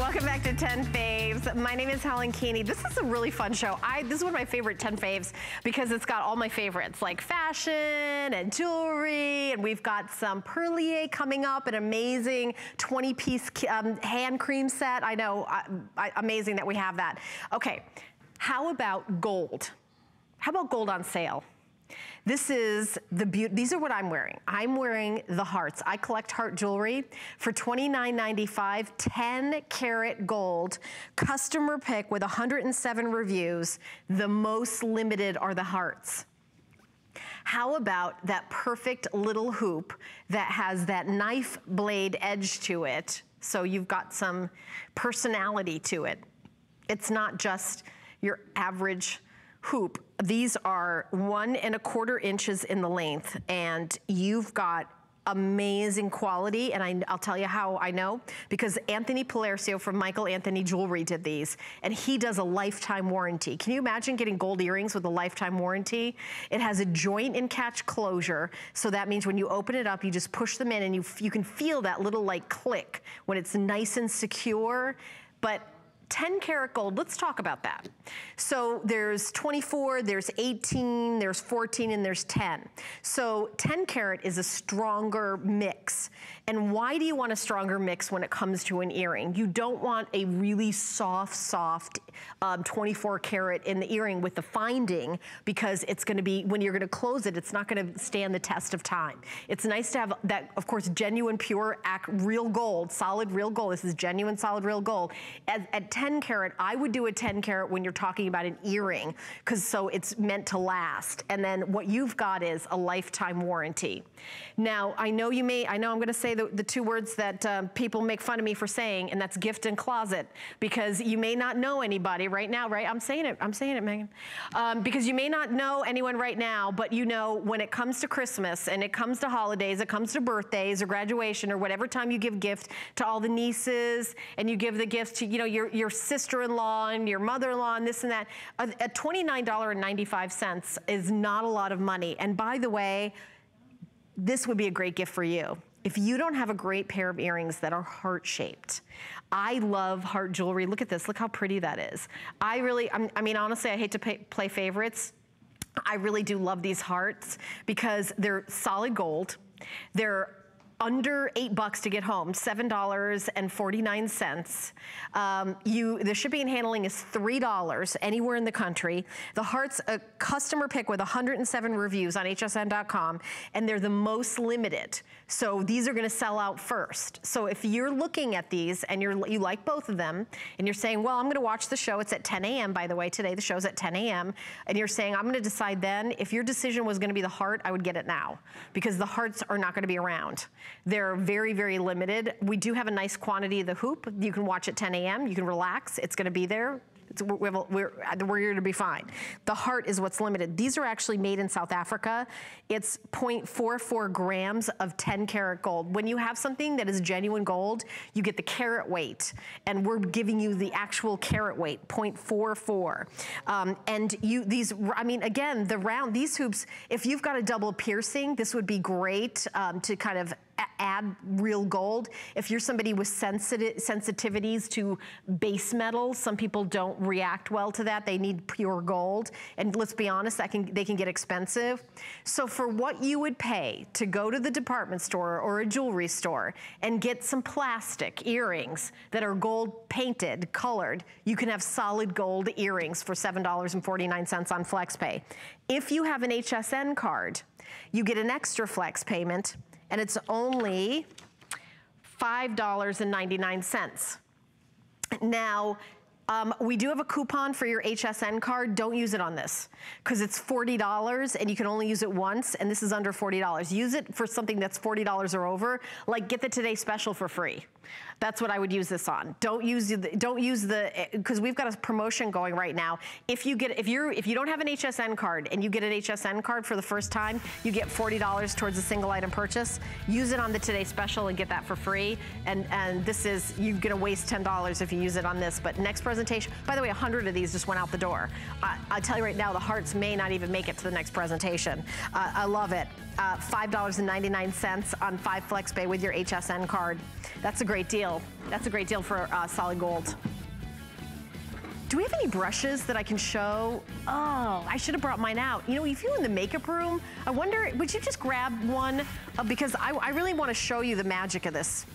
Welcome back to 10 Faves. My name is Helen Keaney. This is a really fun show. I This is one of my favorite 10 Faves because it's got all my favorites like fashion and jewelry and we've got some Perlier coming up, an amazing 20-piece um, hand cream set. I know, I, I, amazing that we have that. Okay, how about gold? How about gold on sale? This is the beauty, these are what I'm wearing. I'm wearing the hearts. I collect heart jewelry for $29.95, 10 karat gold, customer pick with 107 reviews. The most limited are the hearts. How about that perfect little hoop that has that knife blade edge to it? So you've got some personality to it. It's not just your average hoop. These are one and a quarter inches in the length and you've got amazing quality and I, will tell you how I know because Anthony Paolercio from Michael Anthony Jewelry did these and he does a lifetime warranty. Can you imagine getting gold earrings with a lifetime warranty? It has a joint and catch closure so that means when you open it up you just push them in and you, you can feel that little like click when it's nice and secure but 10 karat gold, let's talk about that. So there's 24, there's 18, there's 14, and there's 10. So 10 karat is a stronger mix. And why do you want a stronger mix when it comes to an earring? You don't want a really soft, soft um, 24 karat in the earring with the finding because it's gonna be, when you're gonna close it, it's not gonna stand the test of time. It's nice to have that, of course, genuine, pure, act real gold, solid real gold. This is genuine, solid, real gold. At, at 10 karat, I would do a 10 karat when you're talking about an earring, because so it's meant to last. And then what you've got is a lifetime warranty. Now, I know you may, I know I'm gonna say the, the two words that um, people make fun of me for saying, and that's gift and closet, because you may not know anybody right now, right? I'm saying it, I'm saying it, Megan. Um, because you may not know anyone right now, but you know when it comes to Christmas and it comes to holidays, it comes to birthdays or graduation or whatever time you give gift to all the nieces and you give the gifts to, you know, your, your sister-in-law and your mother-in-law and this and that. At $29.95 is not a lot of money. And by the way, this would be a great gift for you. If you don't have a great pair of earrings that are heart-shaped, I love heart jewelry. Look at this, look how pretty that is. I really, I'm, i mean, honestly, I hate to pay, play favorites. I really do love these hearts because they're solid gold. They're under eight bucks to get home, $7.49. Um, you, the shipping and handling is $3 anywhere in the country. The Heart's a customer pick with 107 reviews on hsn.com, and they're the most limited. So these are gonna sell out first. So if you're looking at these and you're, you like both of them, and you're saying, well, I'm gonna watch the show, it's at 10 a.m. by the way, today the show's at 10 a.m., and you're saying, I'm gonna decide then, if your decision was gonna be the Heart, I would get it now, because the Hearts are not gonna be around. They're very, very limited. We do have a nice quantity of the hoop. You can watch at 10 a.m. You can relax. It's gonna be there. It's, we're, we're, we're going to be fine. The heart is what's limited. These are actually made in South Africa. It's 0.44 grams of 10 karat gold. When you have something that is genuine gold, you get the carat weight. And we're giving you the actual carat weight, 0.44. Um, and you, these, I mean, again, the round, these hoops, if you've got a double piercing, this would be great um, to kind of add real gold. If you're somebody with sensitive sensitivities to base metals, some people don't react well to that. They need pure gold. And let's be honest, that can, they can get expensive. So for what you would pay to go to the department store or a jewelry store and get some plastic earrings that are gold painted, colored, you can have solid gold earrings for $7.49 on FlexPay. If you have an HSN card, you get an extra flex payment and it's only $5.99. Now, um, we do have a coupon for your HSN card. Don't use it on this because it's $40 and you can only use it once and this is under $40. Use it for something that's $40 or over, like get the Today Special for free. That's what I would use this on. Don't use the, don't use the, because we've got a promotion going right now. If you get, if you're, if you don't have an HSN card and you get an HSN card for the first time, you get $40 towards a single item purchase. Use it on the Today Special and get that for free. And, and this is, you're gonna waste $10 if you use it on this. But next presentation, by the way, 100 of these just went out the door. I, I tell you right now, the hearts may not even make it to the next presentation. Uh, I love it. Uh, $5.99 on 5 FlexPay with your HSN card. That's a great deal. That's a great deal for uh, solid gold. Do we have any brushes that I can show? Oh, I should have brought mine out. You know, if you're in the makeup room, I wonder, would you just grab one? Uh, because I, I really want to show you the magic of this.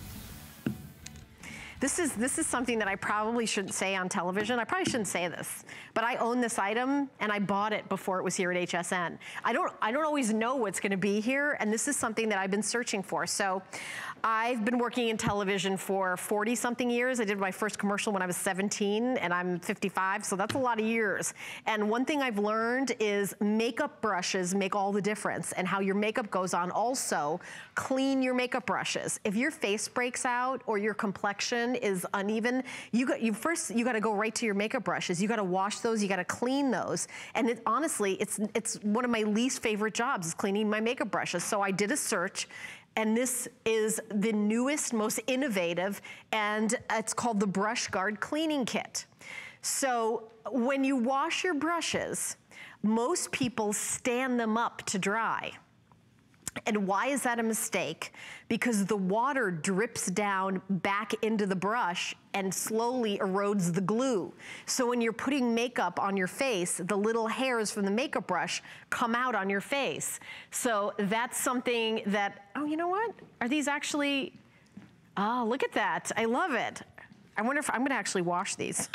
This is, this is something that I probably shouldn't say on television. I probably shouldn't say this, but I own this item and I bought it before it was here at HSN. I don't, I don't always know what's gonna be here and this is something that I've been searching for. So I've been working in television for 40 something years. I did my first commercial when I was 17 and I'm 55, so that's a lot of years. And one thing I've learned is makeup brushes make all the difference and how your makeup goes on. Also, clean your makeup brushes. If your face breaks out or your complexion is uneven, you got you first you got to go right to your makeup brushes. You got to wash those, you got to clean those. And it, honestly, it's it's one of my least favorite jobs is cleaning my makeup brushes. So I did a search and this is the newest, most innovative, and it's called the Brush Guard Cleaning Kit. So when you wash your brushes, most people stand them up to dry. And why is that a mistake? Because the water drips down back into the brush and slowly erodes the glue. So when you're putting makeup on your face, the little hairs from the makeup brush come out on your face. So that's something that, oh, you know what? Are these actually, oh, look at that. I love it. I wonder if I'm gonna actually wash these.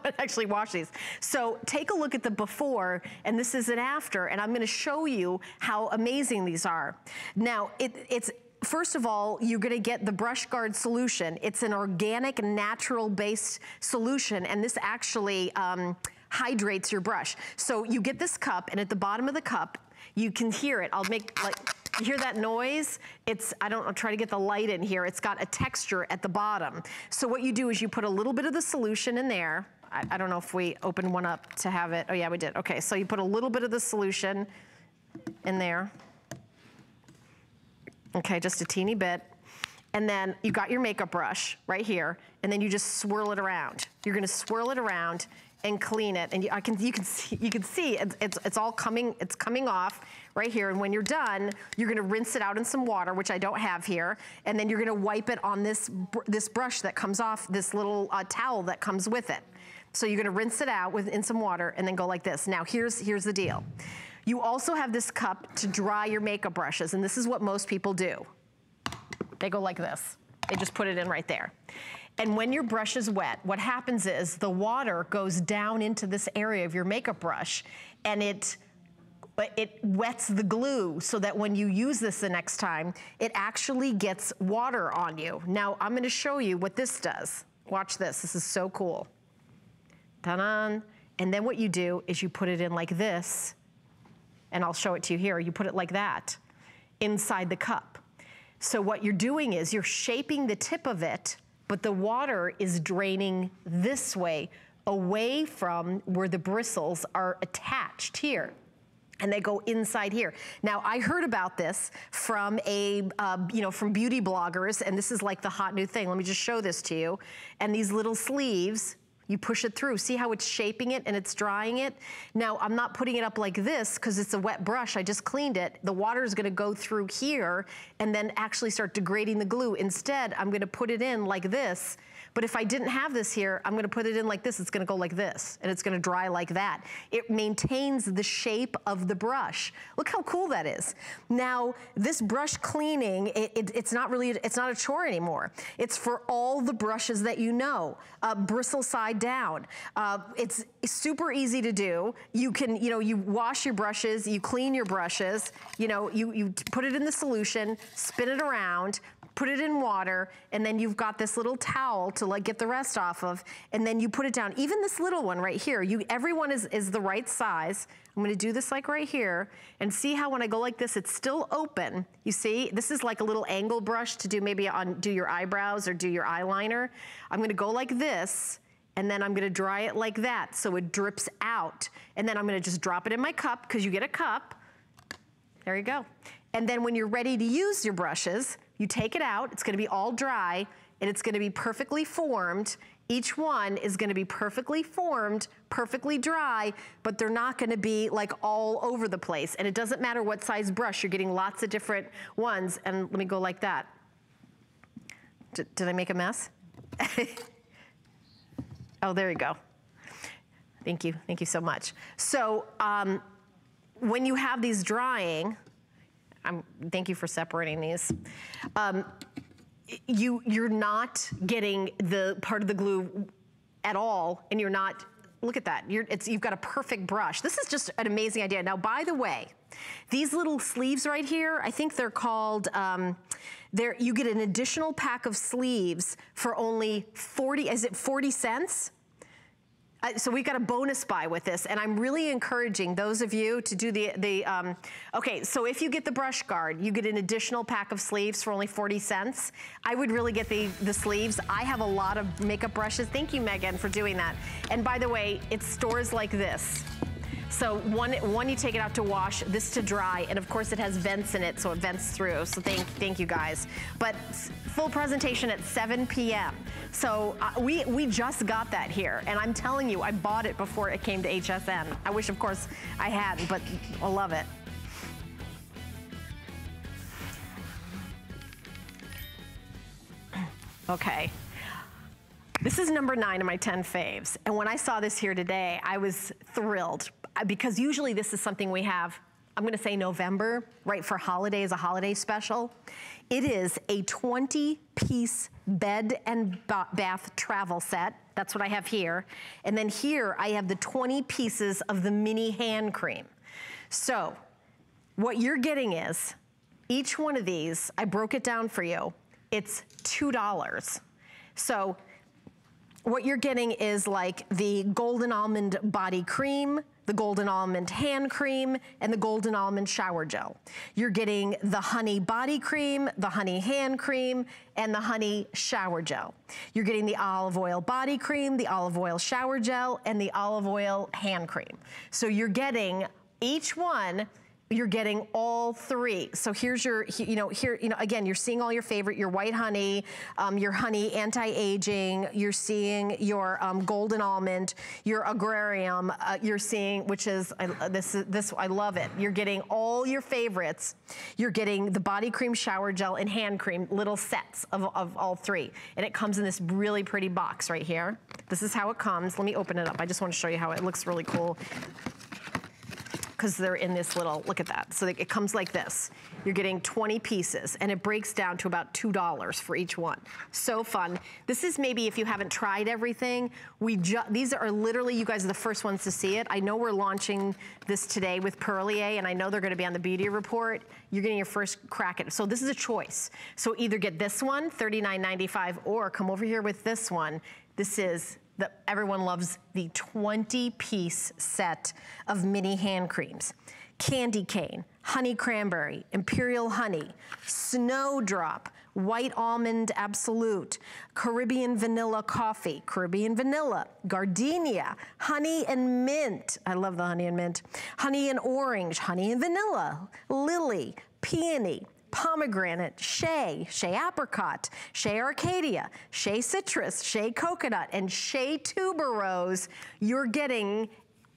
I'm actually wash these. So take a look at the before, and this is an after, and I'm gonna show you how amazing these are. Now, it, it's first of all, you're gonna get the Brush Guard solution. It's an organic, natural-based solution, and this actually um, hydrates your brush. So you get this cup, and at the bottom of the cup, you can hear it. I'll make, like, you hear that noise? It's, I don't, I'll try to get the light in here. It's got a texture at the bottom. So what you do is you put a little bit of the solution in there. I, I don't know if we opened one up to have it. Oh yeah, we did. Okay, so you put a little bit of the solution in there. Okay, just a teeny bit. And then you got your makeup brush right here, and then you just swirl it around. You're gonna swirl it around and clean it. And you, I can, you can see, you can see it's, it's, it's all coming, it's coming off right here. And when you're done, you're gonna rinse it out in some water, which I don't have here. And then you're gonna wipe it on this, this brush that comes off, this little uh, towel that comes with it. So you're gonna rinse it out with, in some water and then go like this. Now here's, here's the deal. You also have this cup to dry your makeup brushes, and this is what most people do. They go like this. They just put it in right there. And when your brush is wet, what happens is the water goes down into this area of your makeup brush and it it wets the glue so that when you use this the next time, it actually gets water on you. Now, I'm gonna show you what this does. Watch this, this is so cool. Ta-da! And then what you do is you put it in like this, and I'll show it to you here. You put it like that inside the cup. So what you're doing is you're shaping the tip of it, but the water is draining this way, away from where the bristles are attached here and they go inside here. Now, I heard about this from a, uh, you know, from beauty bloggers, and this is like the hot new thing. Let me just show this to you. And these little sleeves, you push it through. See how it's shaping it and it's drying it? Now, I'm not putting it up like this because it's a wet brush. I just cleaned it. The water is gonna go through here and then actually start degrading the glue. Instead, I'm gonna put it in like this but if I didn't have this here, I'm gonna put it in like this. It's gonna go like this, and it's gonna dry like that. It maintains the shape of the brush. Look how cool that is. Now, this brush cleaning, it, it, it's not really, it's not a chore anymore. It's for all the brushes that you know, uh, bristle side down. Uh, it's super easy to do. You can, you know, you wash your brushes, you clean your brushes, you know, you, you put it in the solution, spin it around, put it in water, and then you've got this little towel to like get the rest off of, and then you put it down. Even this little one right here, you everyone is, is the right size. I'm gonna do this like right here, and see how when I go like this, it's still open. You see, this is like a little angle brush to do maybe on do your eyebrows or do your eyeliner. I'm gonna go like this, and then I'm gonna dry it like that so it drips out. And then I'm gonna just drop it in my cup, because you get a cup. There you go. And then when you're ready to use your brushes, you take it out, it's gonna be all dry, and it's gonna be perfectly formed. Each one is gonna be perfectly formed, perfectly dry, but they're not gonna be like all over the place. And it doesn't matter what size brush, you're getting lots of different ones. And let me go like that. D did I make a mess? oh, there you go. Thank you, thank you so much. So um, when you have these drying, I'm, thank you for separating these. Um, you, you're not getting the part of the glue at all, and you're not, look at that, you're, you've got a perfect brush. This is just an amazing idea. Now, by the way, these little sleeves right here, I think they're called, um, they're, you get an additional pack of sleeves for only 40, is it 40 cents? So we've got a bonus buy with this, and I'm really encouraging those of you to do the, the um, okay, so if you get the brush guard, you get an additional pack of sleeves for only 40 cents. I would really get the, the sleeves. I have a lot of makeup brushes. Thank you, Megan, for doing that. And by the way, it stores like this. So one, one you take it out to wash, this to dry, and of course it has vents in it, so it vents through. So thank, thank you guys. But full presentation at 7 p.m. So uh, we, we just got that here, and I'm telling you, I bought it before it came to HSN. I wish, of course, I hadn't, but I love it. Okay. This is number nine of my 10 faves. And when I saw this here today, I was thrilled because usually this is something we have, I'm gonna say November, right, for holiday holidays, a holiday special. It is a 20 piece bed and bath travel set. That's what I have here. And then here I have the 20 pieces of the mini hand cream. So what you're getting is Each one of these, I broke it down for you. It's $2. So what you're getting is like the golden almond body cream, the golden almond hand cream, and the golden almond shower gel. You're getting the honey body cream, the honey hand cream, and the honey shower gel. You're getting the olive oil body cream, the olive oil shower gel, and the olive oil hand cream. So you're getting each one you're getting all three. So here's your, you know, here, you know, again, you're seeing all your favorite, your white honey, um, your honey anti-aging, you're seeing your um, golden almond, your agrarium, uh, you're seeing, which is, I, this, this, I love it. You're getting all your favorites. You're getting the body cream, shower gel, and hand cream, little sets of, of all three. And it comes in this really pretty box right here. This is how it comes. Let me open it up. I just want to show you how it looks really cool because they're in this little, look at that. So it comes like this. You're getting 20 pieces and it breaks down to about $2 for each one. So fun. This is maybe if you haven't tried everything, we just these are literally, you guys are the first ones to see it. I know we're launching this today with Perlier and I know they're gonna be on the beauty report. You're getting your first crack at it. So this is a choice. So either get this one, $39.95, or come over here with this one. This is that everyone loves the 20 piece set of mini hand creams. Candy cane, honey cranberry, imperial honey, snowdrop, white almond absolute, Caribbean vanilla coffee, Caribbean vanilla, gardenia, honey and mint. I love the honey and mint. Honey and orange, honey and vanilla, lily, peony, pomegranate, shea, shea apricot, shea arcadia, shea citrus, shea coconut, and shea tuberose, you're getting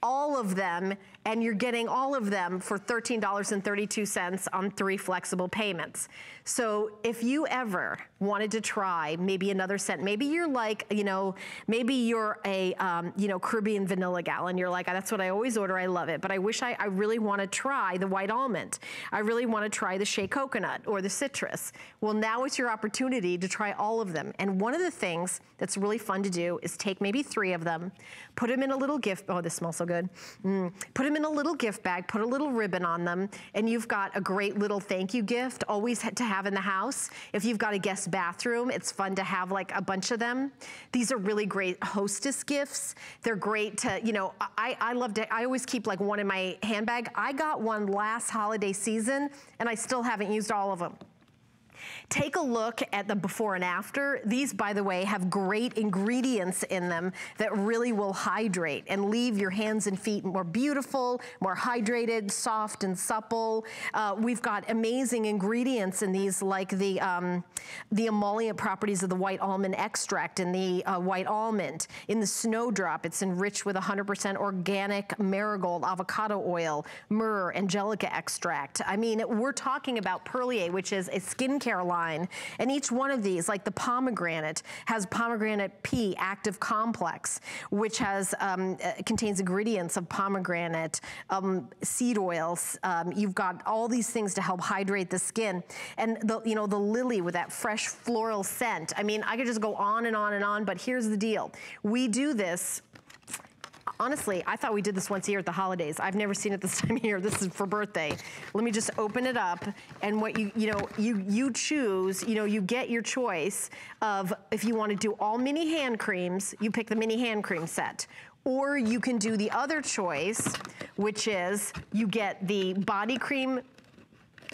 all of them and you're getting all of them for $13.32 on three flexible payments. So if you ever wanted to try maybe another scent, maybe you're like, you know, maybe you're a, um, you know, Caribbean vanilla gal and you're like, that's what I always order, I love it, but I wish I, I really want to try the white almond. I really want to try the shea coconut or the citrus. Well, now it's your opportunity to try all of them. And one of the things that's really fun to do is take maybe three of them, put them in a little gift, oh, this smells so good. Mm. Put them in a little gift bag, put a little ribbon on them, and you've got a great little thank you gift always to have in the house. If you've got a guest bathroom, it's fun to have like a bunch of them. These are really great hostess gifts. They're great to, you know, I, I love to, I always keep like one in my handbag. I got one last holiday season and I still haven't used all of them. Take a look at the before and after. These, by the way, have great ingredients in them that really will hydrate and leave your hands and feet more beautiful, more hydrated, soft and supple. Uh, we've got amazing ingredients in these like the, um, the emollient properties of the white almond extract in the uh, white almond. In the snowdrop, it's enriched with 100% organic marigold, avocado oil, myrrh, angelica extract. I mean, we're talking about Perlier, which is a skincare line. And each one of these, like the pomegranate, has pomegranate P active complex, which has um, uh, contains ingredients of pomegranate, um, seed oils. Um, you've got all these things to help hydrate the skin. And the, you know, the lily with that fresh floral scent. I mean, I could just go on and on and on, but here's the deal. We do this honestly, I thought we did this once a year at the holidays. I've never seen it this time of year. This is for birthday. Let me just open it up. And what you, you know, you, you choose, you know, you get your choice of if you want to do all mini hand creams, you pick the mini hand cream set. Or you can do the other choice, which is you get the body cream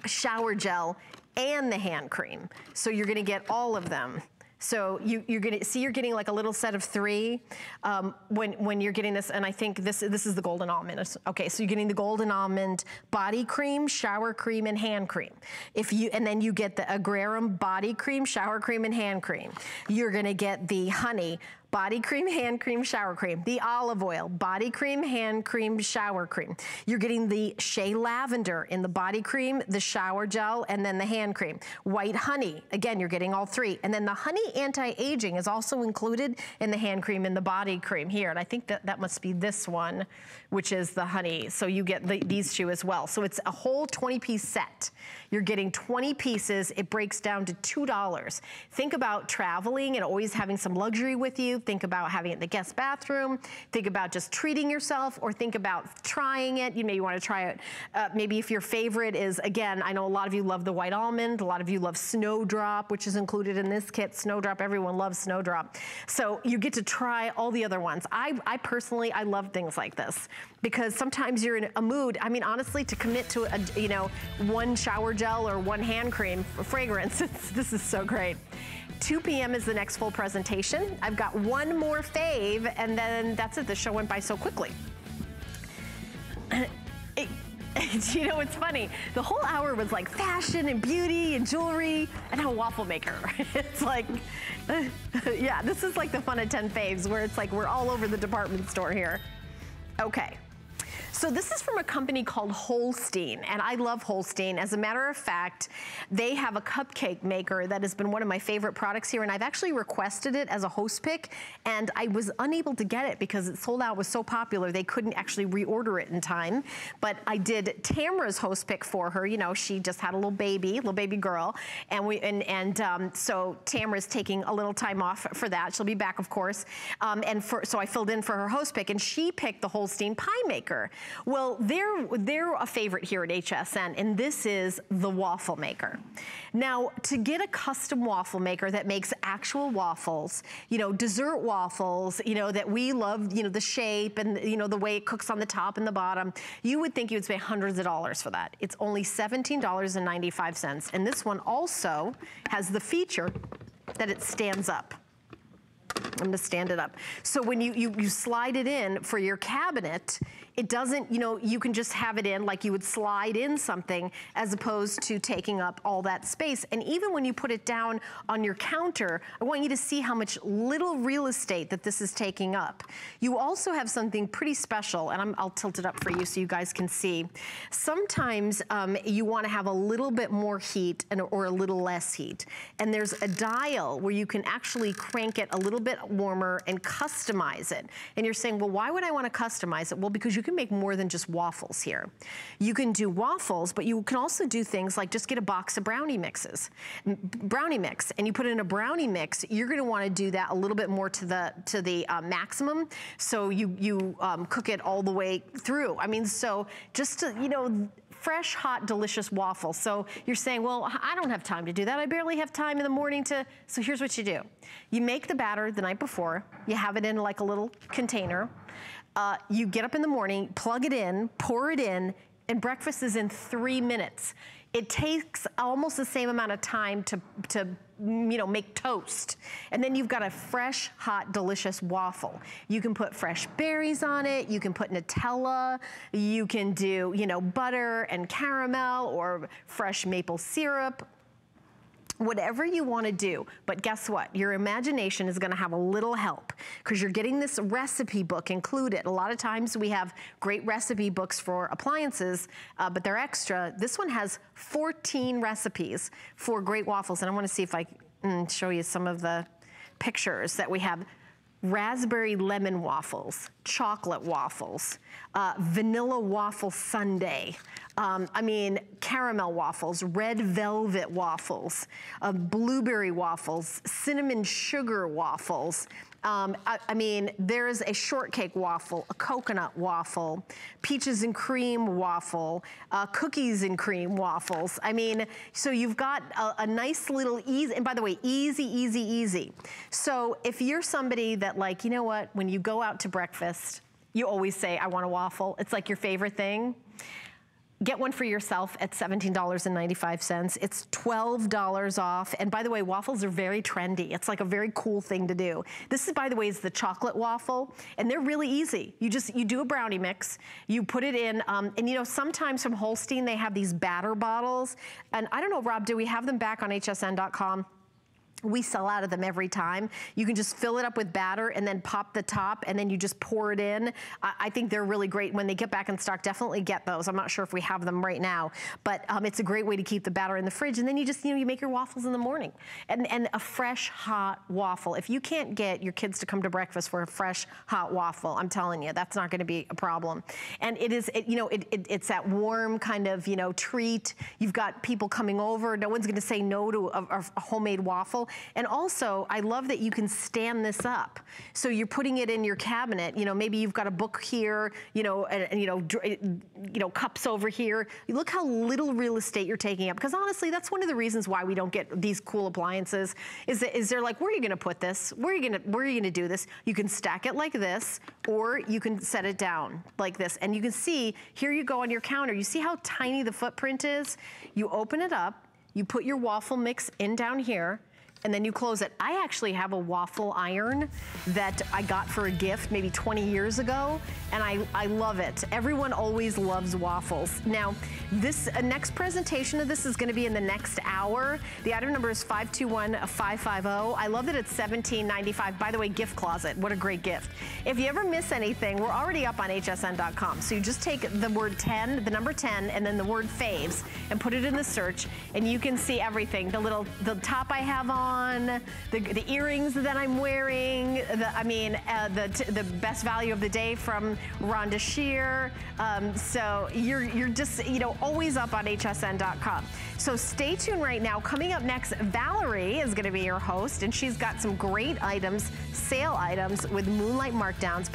shower gel and the hand cream. So you're gonna get all of them. So you, are gonna see you're getting like a little set of three um, when when you're getting this, and I think this this is the golden almond. Okay, so you're getting the golden almond body cream, shower cream, and hand cream. If you and then you get the Agrarium body cream, shower cream, and hand cream. You're gonna get the honey body cream, hand cream, shower cream. The olive oil, body cream, hand cream, shower cream. You're getting the shea lavender in the body cream, the shower gel, and then the hand cream. White honey, again, you're getting all three. And then the honey anti-aging is also included in the hand cream and the body cream here. And I think that that must be this one, which is the honey. So you get the, these two as well. So it's a whole 20 piece set. You're getting 20 pieces. It breaks down to $2. Think about traveling and always having some luxury with you. Think about having it in the guest bathroom. Think about just treating yourself or think about trying it. You maybe want to try it. Uh, maybe if your favorite is, again, I know a lot of you love the white almond. A lot of you love Snowdrop, which is included in this kit. Snowdrop, everyone loves Snowdrop. So you get to try all the other ones. I, I personally, I love things like this because sometimes you're in a mood. I mean, honestly, to commit to a, you know, one shower gel or one hand cream fragrance, this is so great. 2 p.m. is the next full presentation. I've got one more fave, and then that's it. The show went by so quickly. You know, it's funny. The whole hour was like fashion and beauty and jewelry and a waffle maker. it's like, yeah, this is like the fun of 10 faves where it's like we're all over the department store here. Okay. So this is from a company called Holstein, and I love Holstein. As a matter of fact, they have a cupcake maker that has been one of my favorite products here, and I've actually requested it as a host pick, and I was unable to get it because it sold out, was so popular, they couldn't actually reorder it in time. But I did Tamra's host pick for her. You know, she just had a little baby, little baby girl, and we and, and um, so Tamra's taking a little time off for that. She'll be back, of course. Um, and for, so I filled in for her host pick, and she picked the Holstein Pie Maker. Well, they're, they're a favorite here at HSN, and this is the waffle maker. Now, to get a custom waffle maker that makes actual waffles, you know, dessert waffles, you know, that we love, you know, the shape and, you know, the way it cooks on the top and the bottom, you would think you would spend hundreds of dollars for that. It's only $17.95. And this one also has the feature that it stands up. I'm gonna stand it up. So when you, you, you slide it in for your cabinet, it doesn't, you know, you can just have it in like you would slide in something as opposed to taking up all that space. And even when you put it down on your counter, I want you to see how much little real estate that this is taking up. You also have something pretty special, and i will tilt it up for you so you guys can see. Sometimes um, you wanna have a little bit more heat and, or a little less heat. And there's a dial where you can actually crank it a little bit warmer and customize it. And you're saying, well, why would I wanna customize it? Well, because you can make more than just waffles here. You can do waffles, but you can also do things like just get a box of brownie mixes, brownie mix, and you put in a brownie mix, you're gonna wanna do that a little bit more to the to the uh, maximum, so you, you um, cook it all the way through. I mean, so just to, you know, fresh, hot, delicious waffle. So you're saying, well, I don't have time to do that. I barely have time in the morning to, so here's what you do. You make the batter the night before. You have it in like a little container. Uh, you get up in the morning, plug it in, pour it in, and breakfast is in three minutes. It takes almost the same amount of time to, to you know, make toast. And then you've got a fresh, hot, delicious waffle. You can put fresh berries on it. You can put Nutella. You can do, you know, butter and caramel or fresh maple syrup whatever you wanna do. But guess what? Your imagination is gonna have a little help because you're getting this recipe book included. A lot of times we have great recipe books for appliances, uh, but they're extra. This one has 14 recipes for great waffles. And I wanna see if I can show you some of the pictures that we have raspberry lemon waffles, chocolate waffles, uh, vanilla waffle sundae. Um, I mean, caramel waffles, red velvet waffles, uh, blueberry waffles, cinnamon sugar waffles, um, I, I, mean, there's a shortcake waffle, a coconut waffle, peaches and cream waffle, uh, cookies and cream waffles. I mean, so you've got a, a nice little easy, and by the way, easy, easy, easy. So if you're somebody that like, you know what, when you go out to breakfast, you always say, I want a waffle. It's like your favorite thing. Get one for yourself at $17.95. It's $12 off. And by the way, waffles are very trendy. It's like a very cool thing to do. This is, by the way, is the chocolate waffle. And they're really easy. You just, you do a brownie mix. You put it in. Um, and you know, sometimes from Holstein, they have these batter bottles. And I don't know, Rob, do we have them back on hsn.com? We sell out of them every time. You can just fill it up with batter and then pop the top and then you just pour it in. I, I think they're really great. When they get back in stock, definitely get those. I'm not sure if we have them right now, but um, it's a great way to keep the batter in the fridge. And then you just, you know, you make your waffles in the morning. And, and a fresh, hot waffle. If you can't get your kids to come to breakfast for a fresh, hot waffle, I'm telling you, that's not gonna be a problem. And it is, it, you know, it, it, it's that warm kind of, you know, treat. You've got people coming over. No one's gonna say no to a, a homemade waffle. And also, I love that you can stand this up. So you're putting it in your cabinet. You know, maybe you've got a book here, you know, and, and you know, eh, you know, cups over here. You look how little real estate you're taking up. Because honestly, that's one of the reasons why we don't get these cool appliances. Is that is they're like, where are you going to put this? Where are you to where are you going to do this? You can stack it like this, or you can set it down like this, and you can see here you go on your counter. You see how tiny the footprint is? You open it up. You put your waffle mix in down here and then you close it. I actually have a waffle iron that I got for a gift maybe 20 years ago, and I, I love it. Everyone always loves waffles. Now, this uh, next presentation of this is gonna be in the next hour. The item number is 521550. I love that it's 1795. By the way, gift closet, what a great gift. If you ever miss anything, we're already up on hsn.com. So you just take the word 10, the number 10, and then the word faves, and put it in the search, and you can see everything. The little, the top I have on, on, the, the earrings that I'm wearing, the, I mean, uh, the, the best value of the day from Rhonda Shear. Um, so you're, you're just, you know, always up on hsn.com. So stay tuned right now. Coming up next, Valerie is going to be your host, and she's got some great items, sale items with Moonlight markdowns.